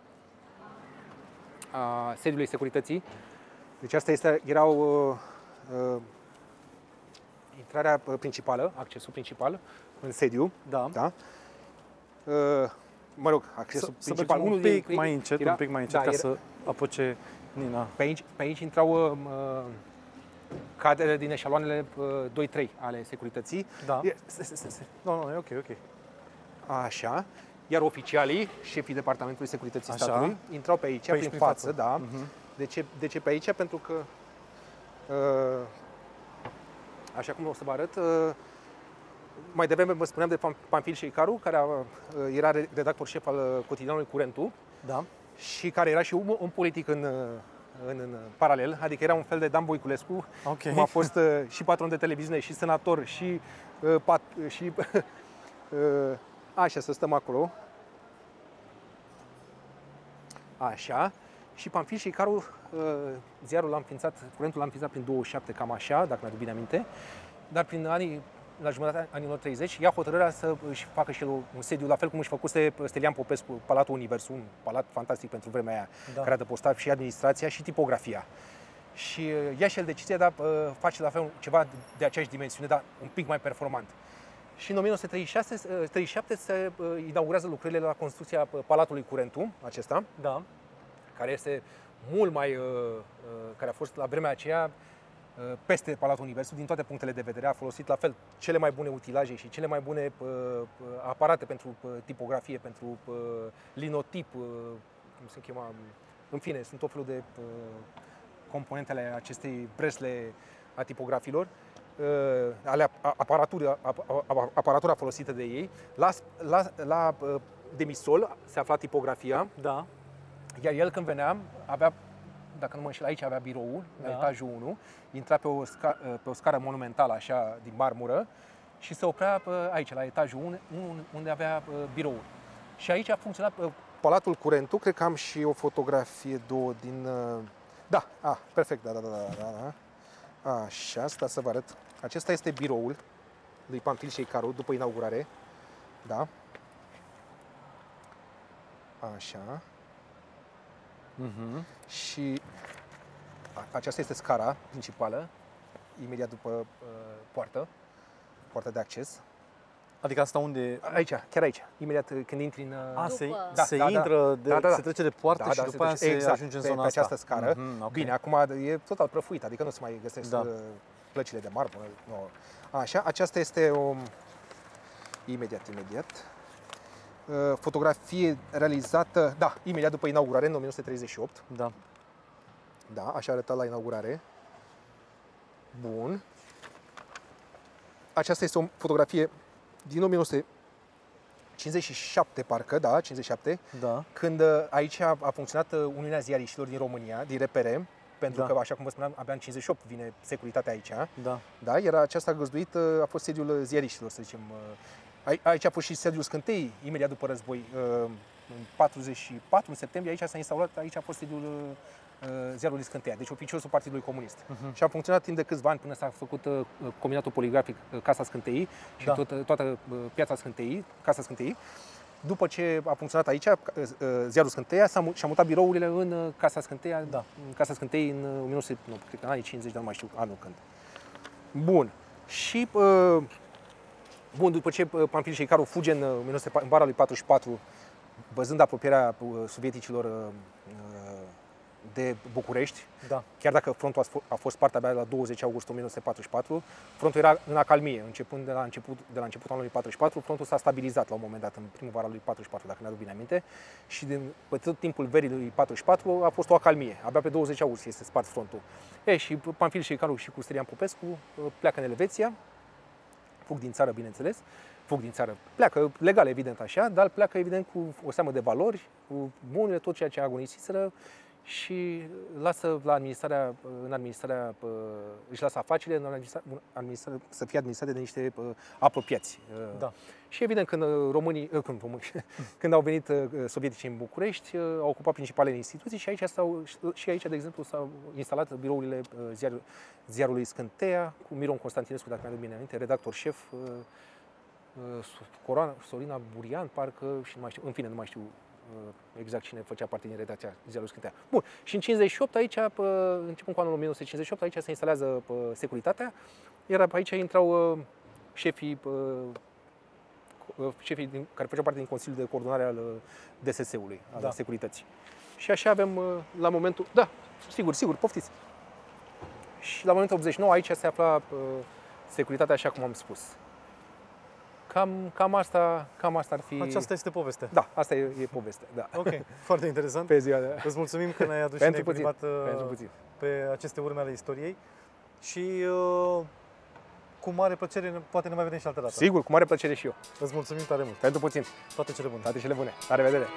a sediului securității. Deci asta este, erau uh, uh, intrarea uh, principală, accesul principal în sediu. Da. Da? Uh, mă rog, Să, accesul să principal. mergem un Unul pic mai încet, era- un pic mai încet, da, ca era- să apuce Nina. Pe aici, pe aici intrau uh, cadrele din eșaloanele uh, 2-3 ale securității. Da. E- se- se- se- se- Nu, nu, e ok, ok. Așa. Iar oficialii, șefii Departamentului Securității Așa. Statului, intrau pe aici, Pe aici, prin prin față, față. da. Mhm. De, ce, de ce pe aici? Pentru că, uh, așa cum o să vă arăt, uh, mai devreme vă spuneam de Pam- Pamfil Șeicaru, care a, uh, era re- redactor șef al uh, cotidianului Curentul Da. și care era și un, un politic în, uh, în, în paralel, adică era un fel de Dan Voiculescu, Ok. cum a fost uh, și patron de televiziune, și senator, și, uh, pat, și uh, așa, să stăm acolo. Așa. Și Pamfil și Icaru, uh, ziarul l-a înființat, curentul l-a înființat prin 27, cam așa, dacă mi-aduc bine aminte, dar prin anii, la jumătatea anilor 30, ia hotărârea să își facă și el un sediu, la fel cum își făcuse Stelian Popescu, Palatul Universul, un palat fantastic pentru vremea aia, Da. care adăposta și administrația și tipografia. Și uh, ia și el decizia de a uh, face la fel ceva de aceeași dimensiune, dar un pic mai performant. Și în 1936, uh, 37 se uh, inaugurează lucrările la construcția uh, Palatului Curentu, acesta, Da. care este mult mai, uh, uh, care a fost la vremea aceea uh, peste Palatul Universul, din toate punctele de vedere, a folosit la fel cele mai bune utilaje și cele mai bune uh, uh, aparate pentru uh, tipografie, pentru uh, linotip, uh, cum se chema, în fine, sunt tot felul de uh, componente ale acestei bresle a tipografilor, uh, ale ap- aparatura, ap- ap- aparatura folosită de ei. La, la, la uh, demisol se afla tipografia, Da. iar el când venea, avea, dacă nu mă înșel, aici avea biroul, la Da. etajul 1, intra pe o, sca, pe o scară monumentală, așa, din marmură, și se oprea pe aici, la etajul 1, unde avea uh, biroul. Și aici a funcționat uh, Palatul Curentu, cred că am și o fotografie, două din... uh, Da, ah, perfect, da, da, da, da, da, da. Așa, asta să vă arăt. Acesta este biroul lui Pamfil Șeicaru după inaugurare. Da. Așa. Mhm. Și a- aceasta este scara principală, imediat după uh, poartă, poarta de acces. Adică asta unde... Aici, chiar aici, imediat uh, când intri în... uh, A, se, După- Da, se da, da. intră, de, Da, da, da. se trece de poartă Da, și da, după se aia duce- se exact, ajunge în pe- zona pe asta. această scară. Mhm, ok. Bine, acum e total prăfuit, adică nu se mai găsesc Da. da. plăcile de marmură. Nu. Așa, aceasta este o... Imediat, imediat. Uh, Fotografie realizată, da, imediat după inaugurare, în 1938. Da. Da, așa arăta la inaugurare. Bun. Aceasta este o fotografie din 1957, parcă, da, 57, Da. când uh, aici a, a funcționat uh, Uniunea Ziariștilor din România, din RPR, pentru Da. că, așa cum vă spuneam, abia în 58 vine securitatea aici. Da. Da, era aceasta găzduit, uh, a fost sediul ziariștilor, să zicem. Uh. Ai- Aici a fost și sediul scântei, imediat după război, uh, în 44, în septembrie, aici s-a instalat, aici a fost sediul uh, ziarului Scânteia, deci oficiosul Partidului Comunist. Mhm. Și a funcționat timp de câțiva ani până s-a făcut uh, combinatul poligrafic uh, Casa Scânteii și Da. tot, toată uh, piața Scânteii, Casa Scânteii. După ce a funcționat aici, uh, uh, ziarul Scânteia, s-a, mu- și-a mutat birourile în uh, Casa Scânteia, Da. în Casa Scântei în uh, 1900, nu, cred că în anii 50, dar nu mai știu anul când. Bun. Și, uh, bun, după ce uh, Pamfil Șeicaru fuge în, uh, 1900 în vara lui 44, văzând apropierea uh, sovieticilor uh, uh, de București, Da. chiar dacă frontul a fost- a fost spart abia la 20 august 1944, frontul era în acalmie, începând de la început, de la începutul anului 44, frontul s-a stabilizat la un moment dat, în primăvara lui 44, dacă mi-aduc bine aminte, și din, pe tot timpul verii lui 44 a fost o acalmie, abia pe 20 august este spart frontul. E, și Pamfil Șeicaru și cu Stelian Popescu uh, pleacă în Elveția, fug din țară, bineînțeles, fug din țară, pleacă legal, evident așa, dar pleacă evident cu o seamă de valori, cu bunurile, tot ceea ce agonisiseră și lasă la administrarea, în administrarea uh, își lasă afacerile în administra- administra- să fie administrate de niște uh, apropiați. Uh, Da. Și evident, când uh, românii, uh, când, românii, când au venit uh, sovieticii în București, uh, au ocupat principalele instituții și aici, stau, și aici, de exemplu, s-au instalat birourile uh, ziar, ziarului Scânteia, cu Miron Constantinescu, dacă mi-aduc bine aminte, redactor șef, uh, uh, Corona, Sorina Burian, parcă, și nu mai știu, în fine, nu mai știu uh, exact cine făcea parte din redacția ziarului Scânteia. Bun, și în 58 aici, pă, începând cu anul 1958, aici se instalează pă, securitatea, iar aici intrau uh, șefii pă, uh, șefii din, care făceau parte din Consiliul de Coordonare al uh, DSS-ului, al Da. securității. Și așa avem uh, la momentul... Da, sigur, sigur, poftiți. Și la momentul 89 aici se afla uh, securitatea așa cum am spus. Cam, cam, asta, cam asta ar fi... Aceasta este povestea. Da, asta e, e povestea, da. Ok, foarte interesant. Pe ziua de... Îți mulțumim că ne-ai adus și Pentru ne-ai puțin, plimbat uh, pentru puțin. pe aceste urme ale istoriei și uh, cu mare plăcere ne- poate ne mai vedem și altă dată. Sigur, cu mare plăcere și eu. Îți mulțumim tare mult. Pentru puțin. Toate cele bune. Toate cele bune. La revedere!